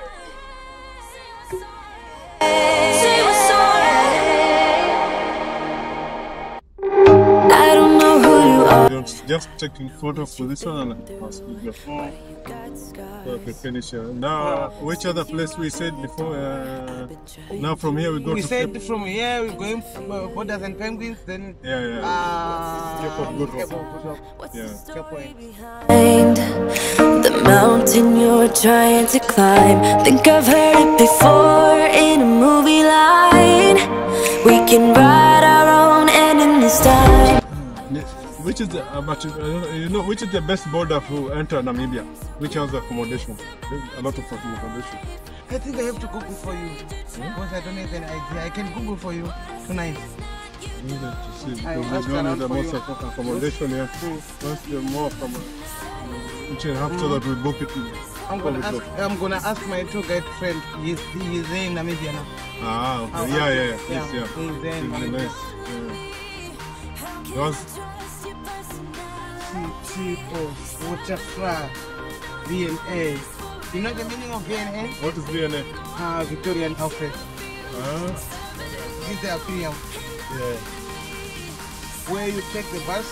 Just, just taking photo for this one and I'll speak. So I finish here. Now, which other place we said before? Uh, now from here we go we to said Cape- from here we're going uh, Boulders and penguins then Yeah, yeah. uh, Airport, good Airport, road. good road. Yeah. Cape Point. Behind the mountain you're trying to climb. Think I've heard it before in a movie line. We can write our own ending this time. Which is the, uh, but you, uh, you know which is the best border to enter Namibia? Which has accommodation? A lot of accommodation. I think I have to Google for you because I don't have an idea. I can Google for you tonight. We need to see because asked we don't around need the for most you. acco- accommodation here. Once the more from which you have so that we book it. I'm gonna ask. road. I'm gonna ask my tour guide friend. He's he's in Namibia now. Ah, okay. I'll yeah, yeah, yeah, yes, Yeah, yeah. he's in Namibia. nice. Yeah. Because People, waterfront, V&A. You know the meaning of V&A? what is DNA? Uh, Victorian Alfred. Ah, It's the aquarium yeah. where you take the bus.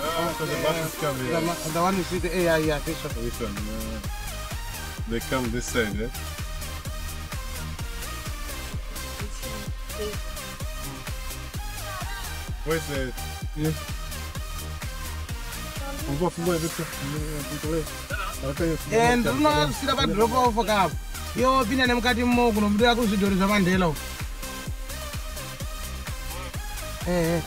Ah, so the uh, buses come the, here. the one you see the yeah yeah this one. This one. Uh, they come this side, eh? Where's the? Yeah. Eh, ndinoasira padhiropa ofo kapo. Iwo opinda nemukati mmo kunomudira kuzvidhori zvamandela uko. Ehe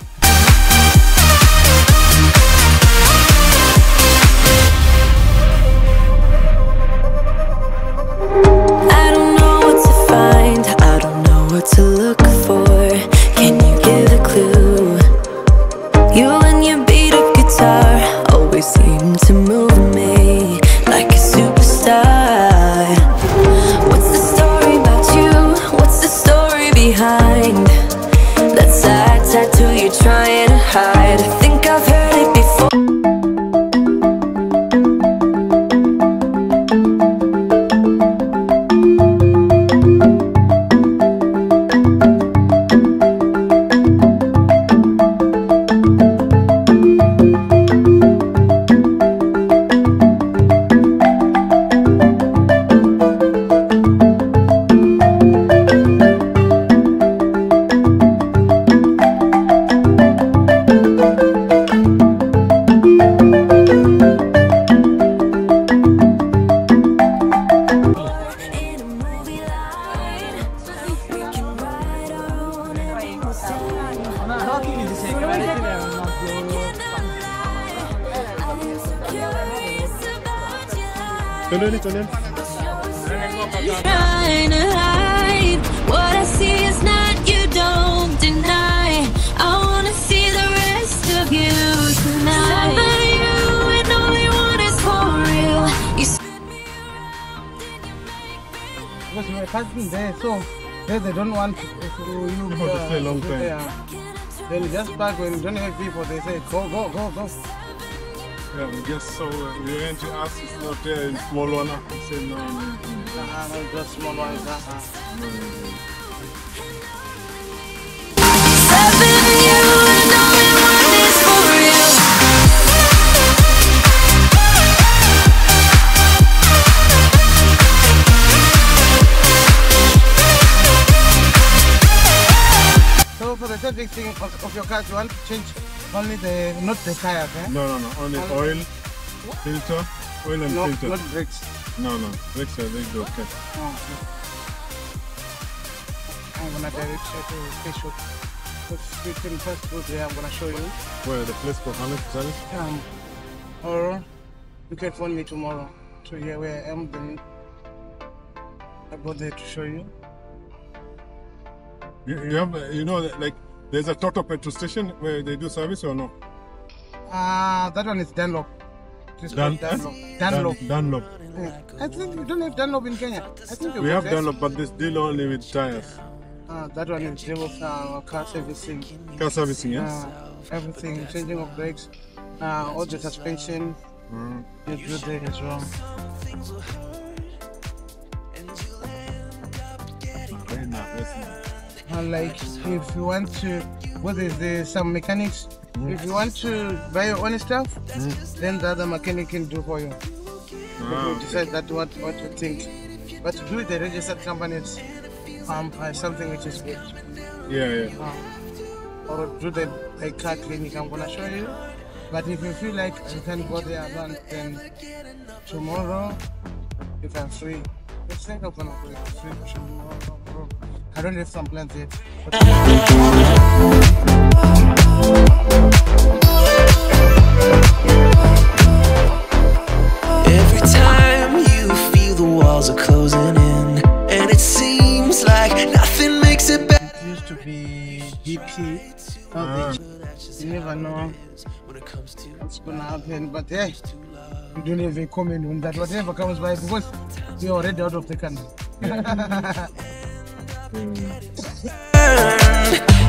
small one. We said no. no, no. just small ones seven, you and only one is so for the servicing of, of your car you want to change Only the, not the tires, eh? No, no, no. Only oil, filter, oil and No, filter. not brakes. No, no. Brakes are they okay. Oh, okay. I'm gonna direct you to the shop. If you can first go there, I'm gonna show you. Where the place for Hamlet service? Um, or you can phone me tomorrow to hear where I am. Then I go there to show you. You, you have, uh, you know, like there's a Toto petrol station where they do service or no? Ah, that one is Dunlop. It's Dan- called Dunlop. Dunlop. I think we don't have Dunlop in Kenya. I think We have that. Dunlop, but this deal only with tires. Ah, that one is deal with uh, car servicing. Car servicing, yes. Uh, everything, changing of brakes, uh, all the suspension. Mm. You do there as well. Like if you want to, what is there some mechanics? If you want to buy your own stuff, then the other mechanic can do for you. Ah, you okay. decide that what what you think. But to do the registered companies, um, uh, something which is good. Yeah, yeah. Uh, or do the like car clinic. I'm gonna show you. But if you feel like you can go there then tomorrow, if I'm free, I think I'm gonna go free tomorrow. I don't have some plans yet. Every time you feel the walls are closing in, and it seems like nothing makes it better. It used to be BP. Now they- You never know what's gonna happen, but hey, you don't even comment on that. Whatever comes by, because you're already out of the country.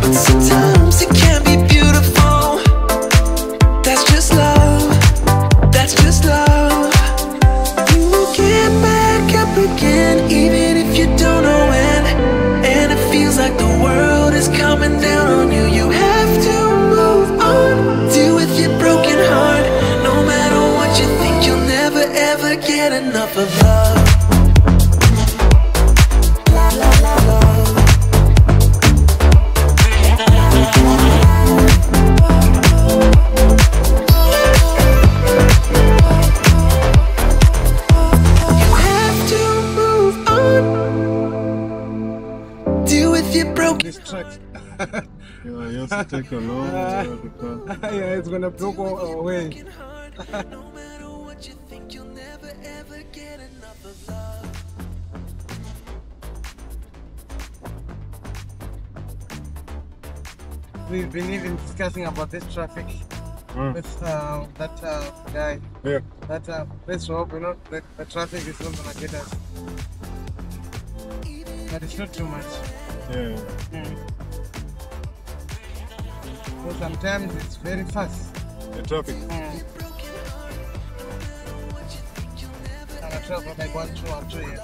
But sometimes it can be beautiful. This track. Yeah, you have to take a long time because yeah, it's gonna all away. No matter what you think, you'll never ever get enough of love. We've been even discussing about this traffic Mm. with uh, that uh, guy. yeah. That uh, let's hope you know that the traffic is not gonna get us. But it's not too much. Yeah. Mm. So sometimes it's very fast. The traffic. Mm. And I travel like one, two, or two here.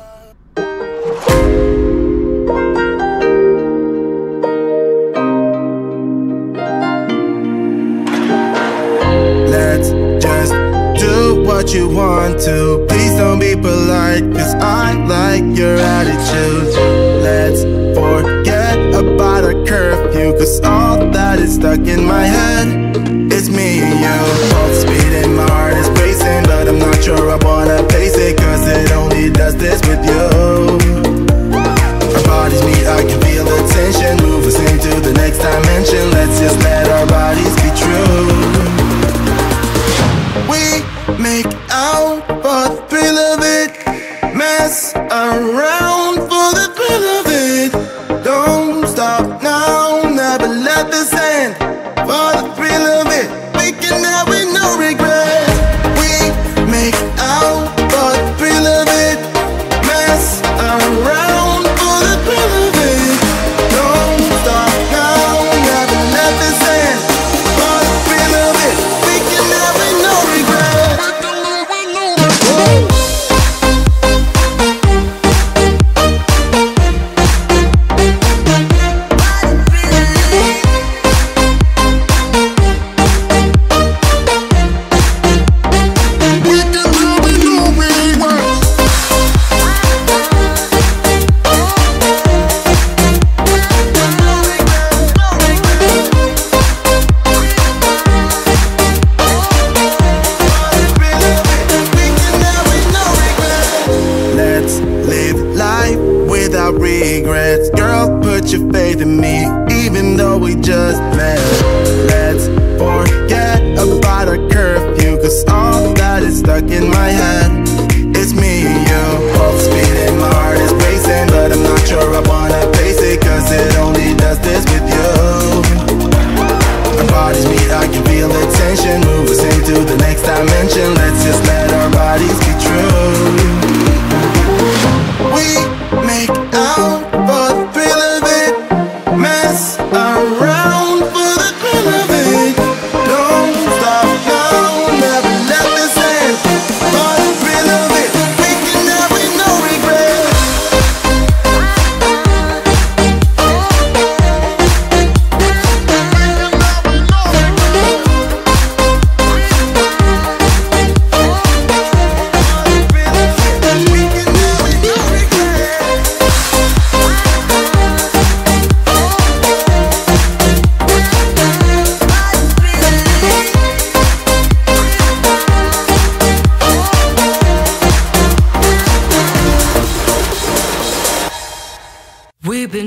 Let's just do what you want to. Please don't be polite, cause I like your attitude. Let's forget about a curfew, cause all that is stuck in my head is me and you. Both speeding, my heart is racing, but I'm not sure I wanna pace it, cause it only does this with you.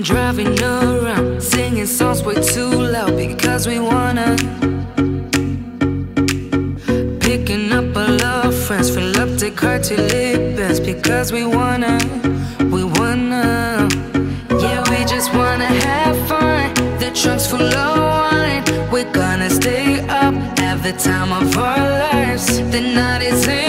driving around Singing songs way too loud because we wanna. Picking up a love friends Fill up the car till it Because we wanna, we wanna. Yeah, we just wanna have fun. The trunk's full of wine. We're gonna stay up Have the time of our lives. The night is in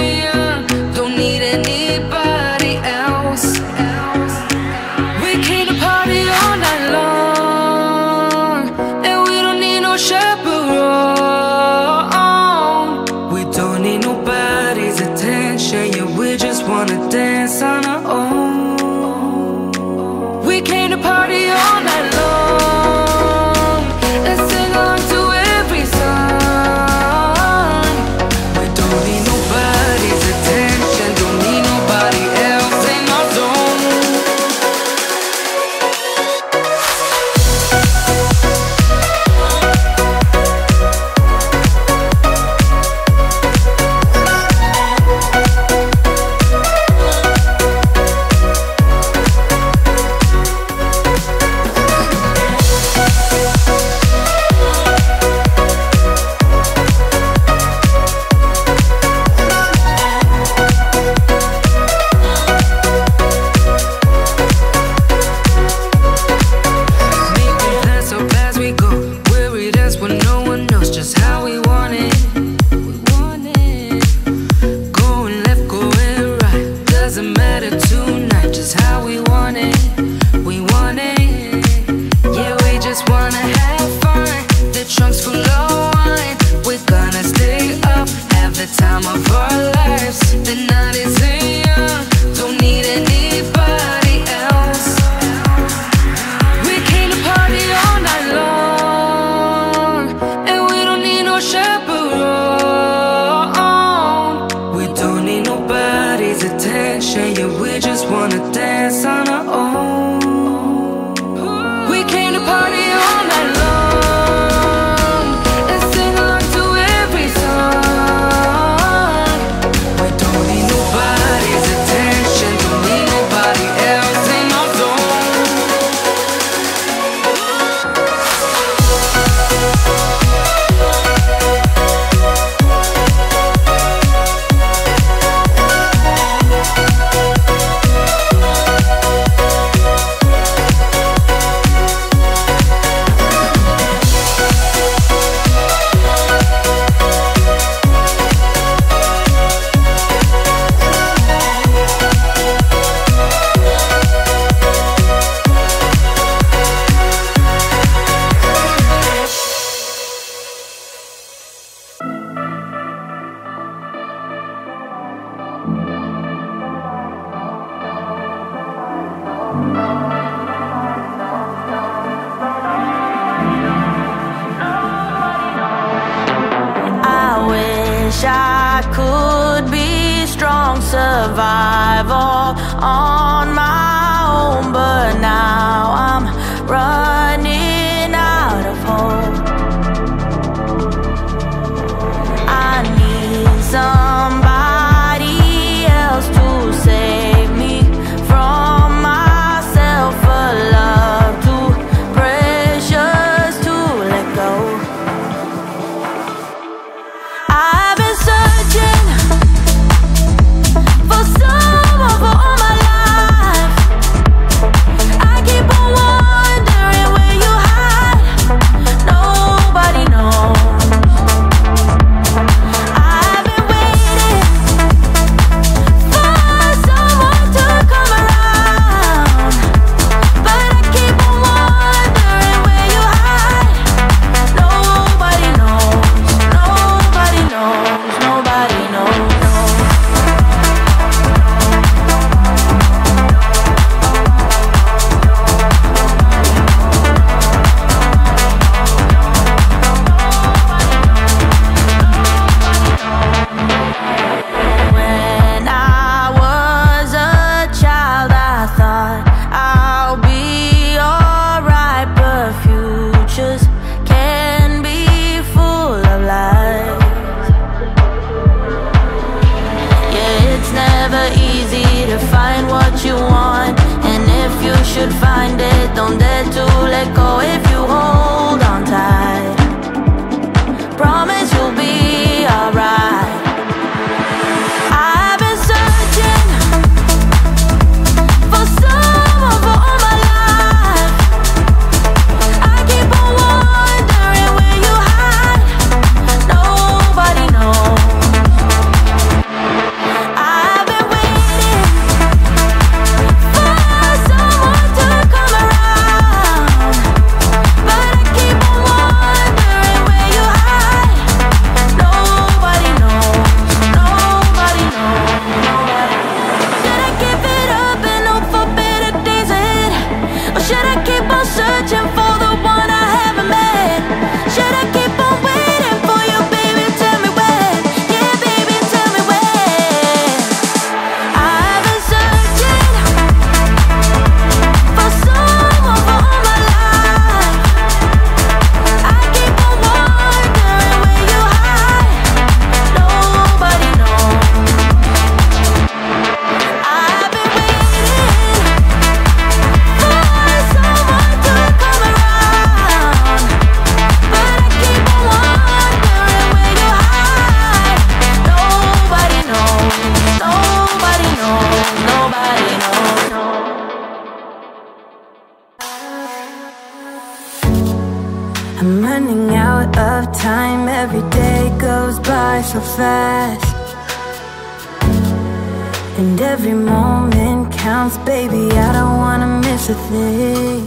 baby, I don't wanna miss a thing.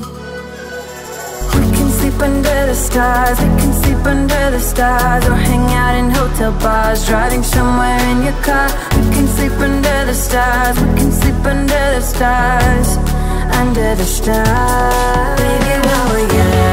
We can sleep under the stars, we can sleep under the stars Or hang out in hotel bars, driving somewhere in your car. We can sleep under the stars, we can sleep under the stars Under the stars. Baby, while we're young.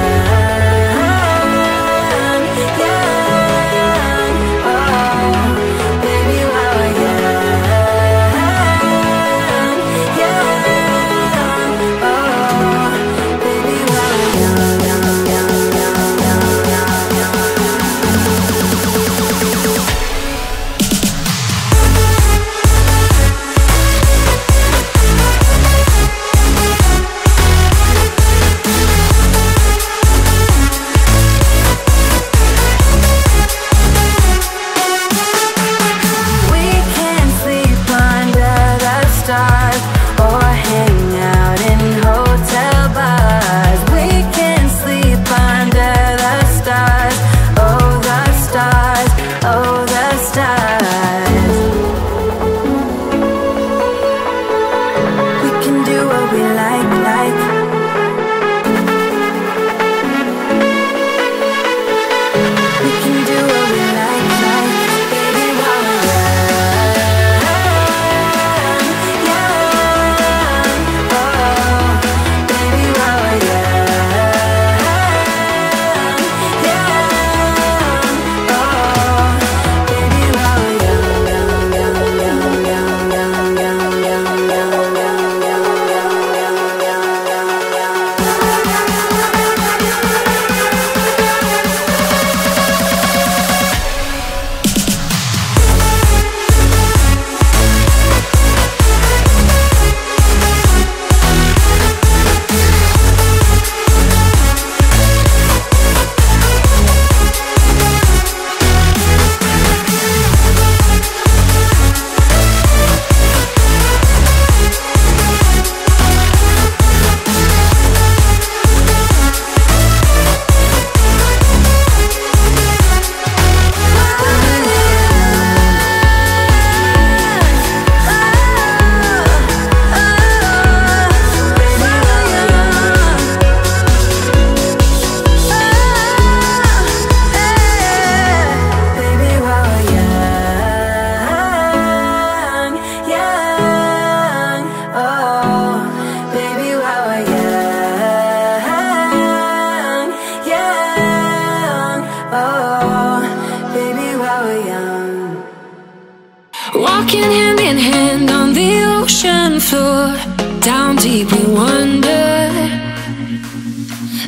floor Down deep we wander.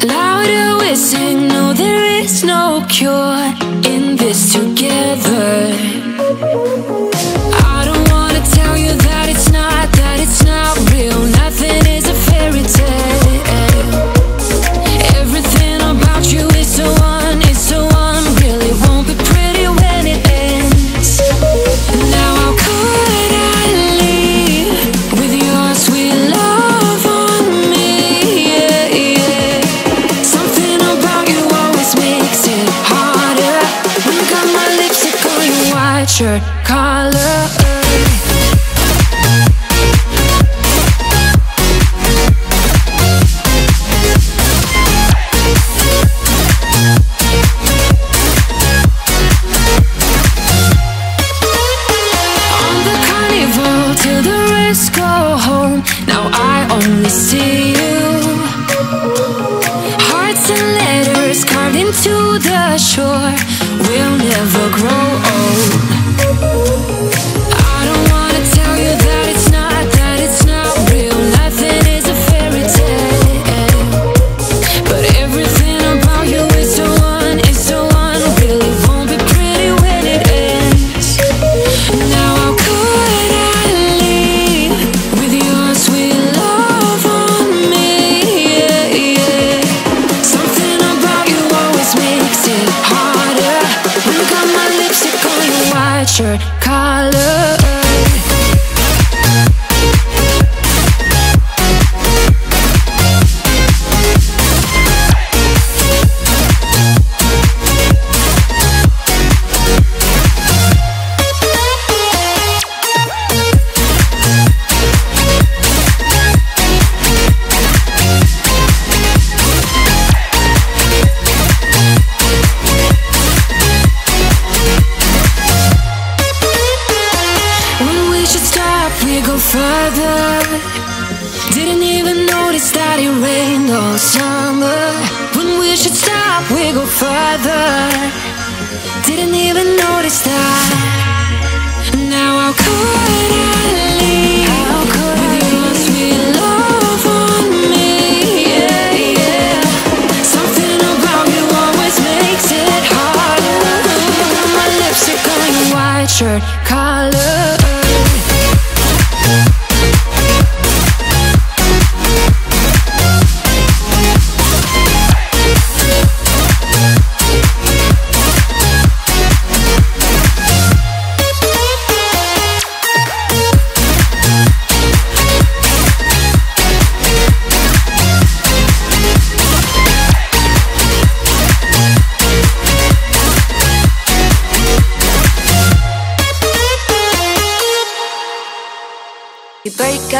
Louder we sing No, there is no cure In this together.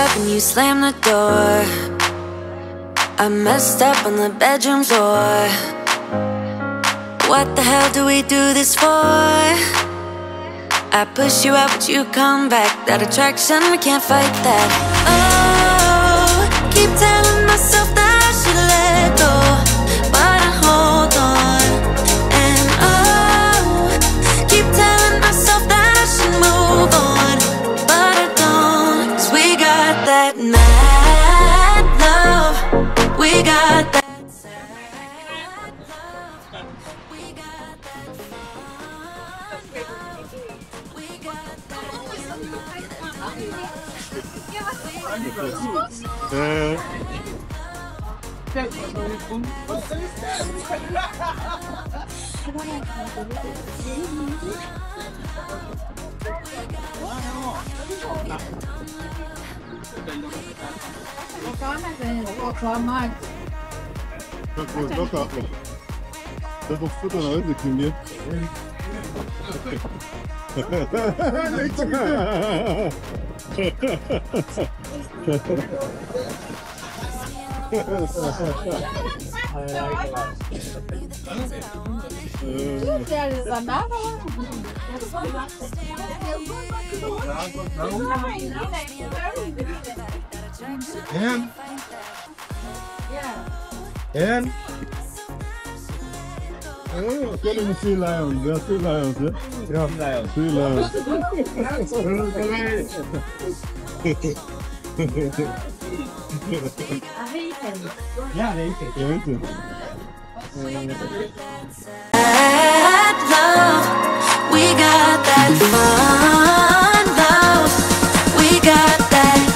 Up and you slam the door. I messed up on the bedroom floor. What the hell do we do this for? I push you out, but you come back. That attraction, we can't fight that. Oh, keep telling myself 我講咩先？我講咩？Как вы, как вы? Да, вот кто-то, наверное, к ним нет. Hause kriegen wir. And and Oh, telling me sea lions. There are sea lions, yeah? Yeah, sea lions. Sea lions. Ja, nee, ik Ja, weet je. That love, we got that fun love, we got that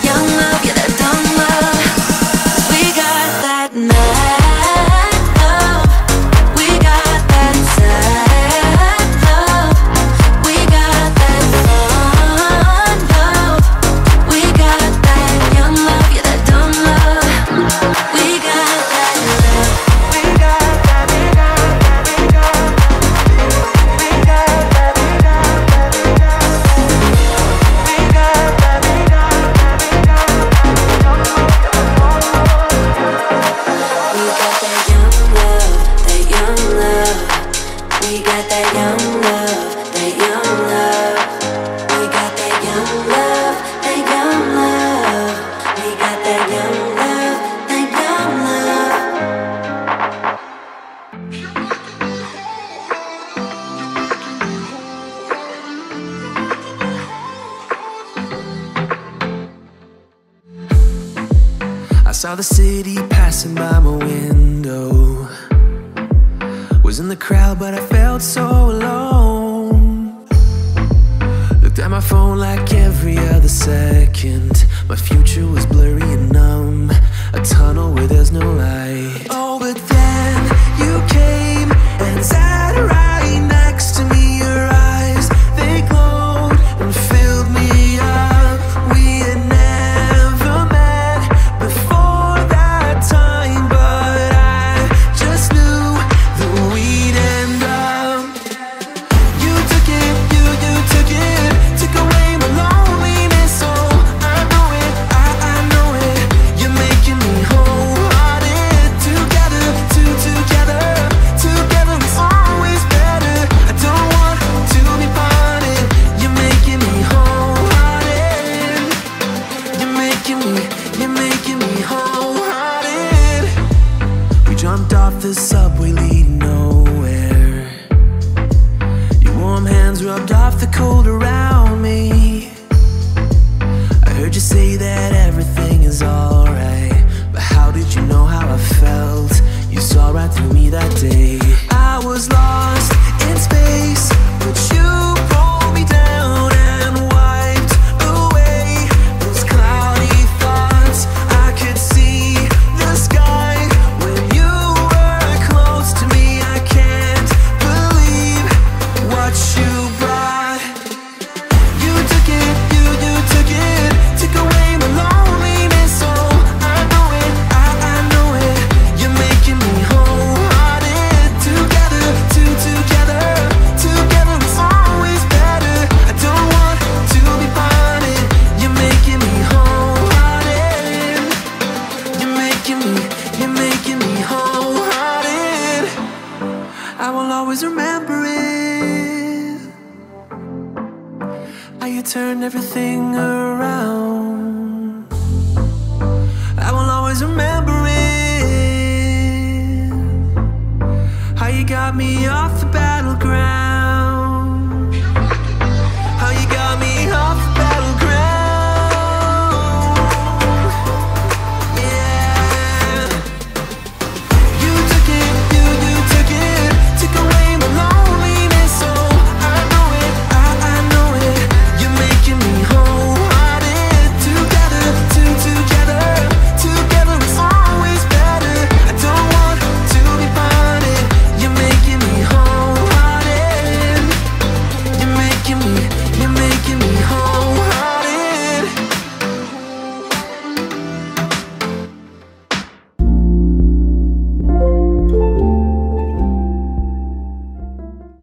Saw the city passing by my window. Was in the crowd, but I felt so alone. Looked at my phone like every other second. My future was blurry and numb. A tunnel where there's no light.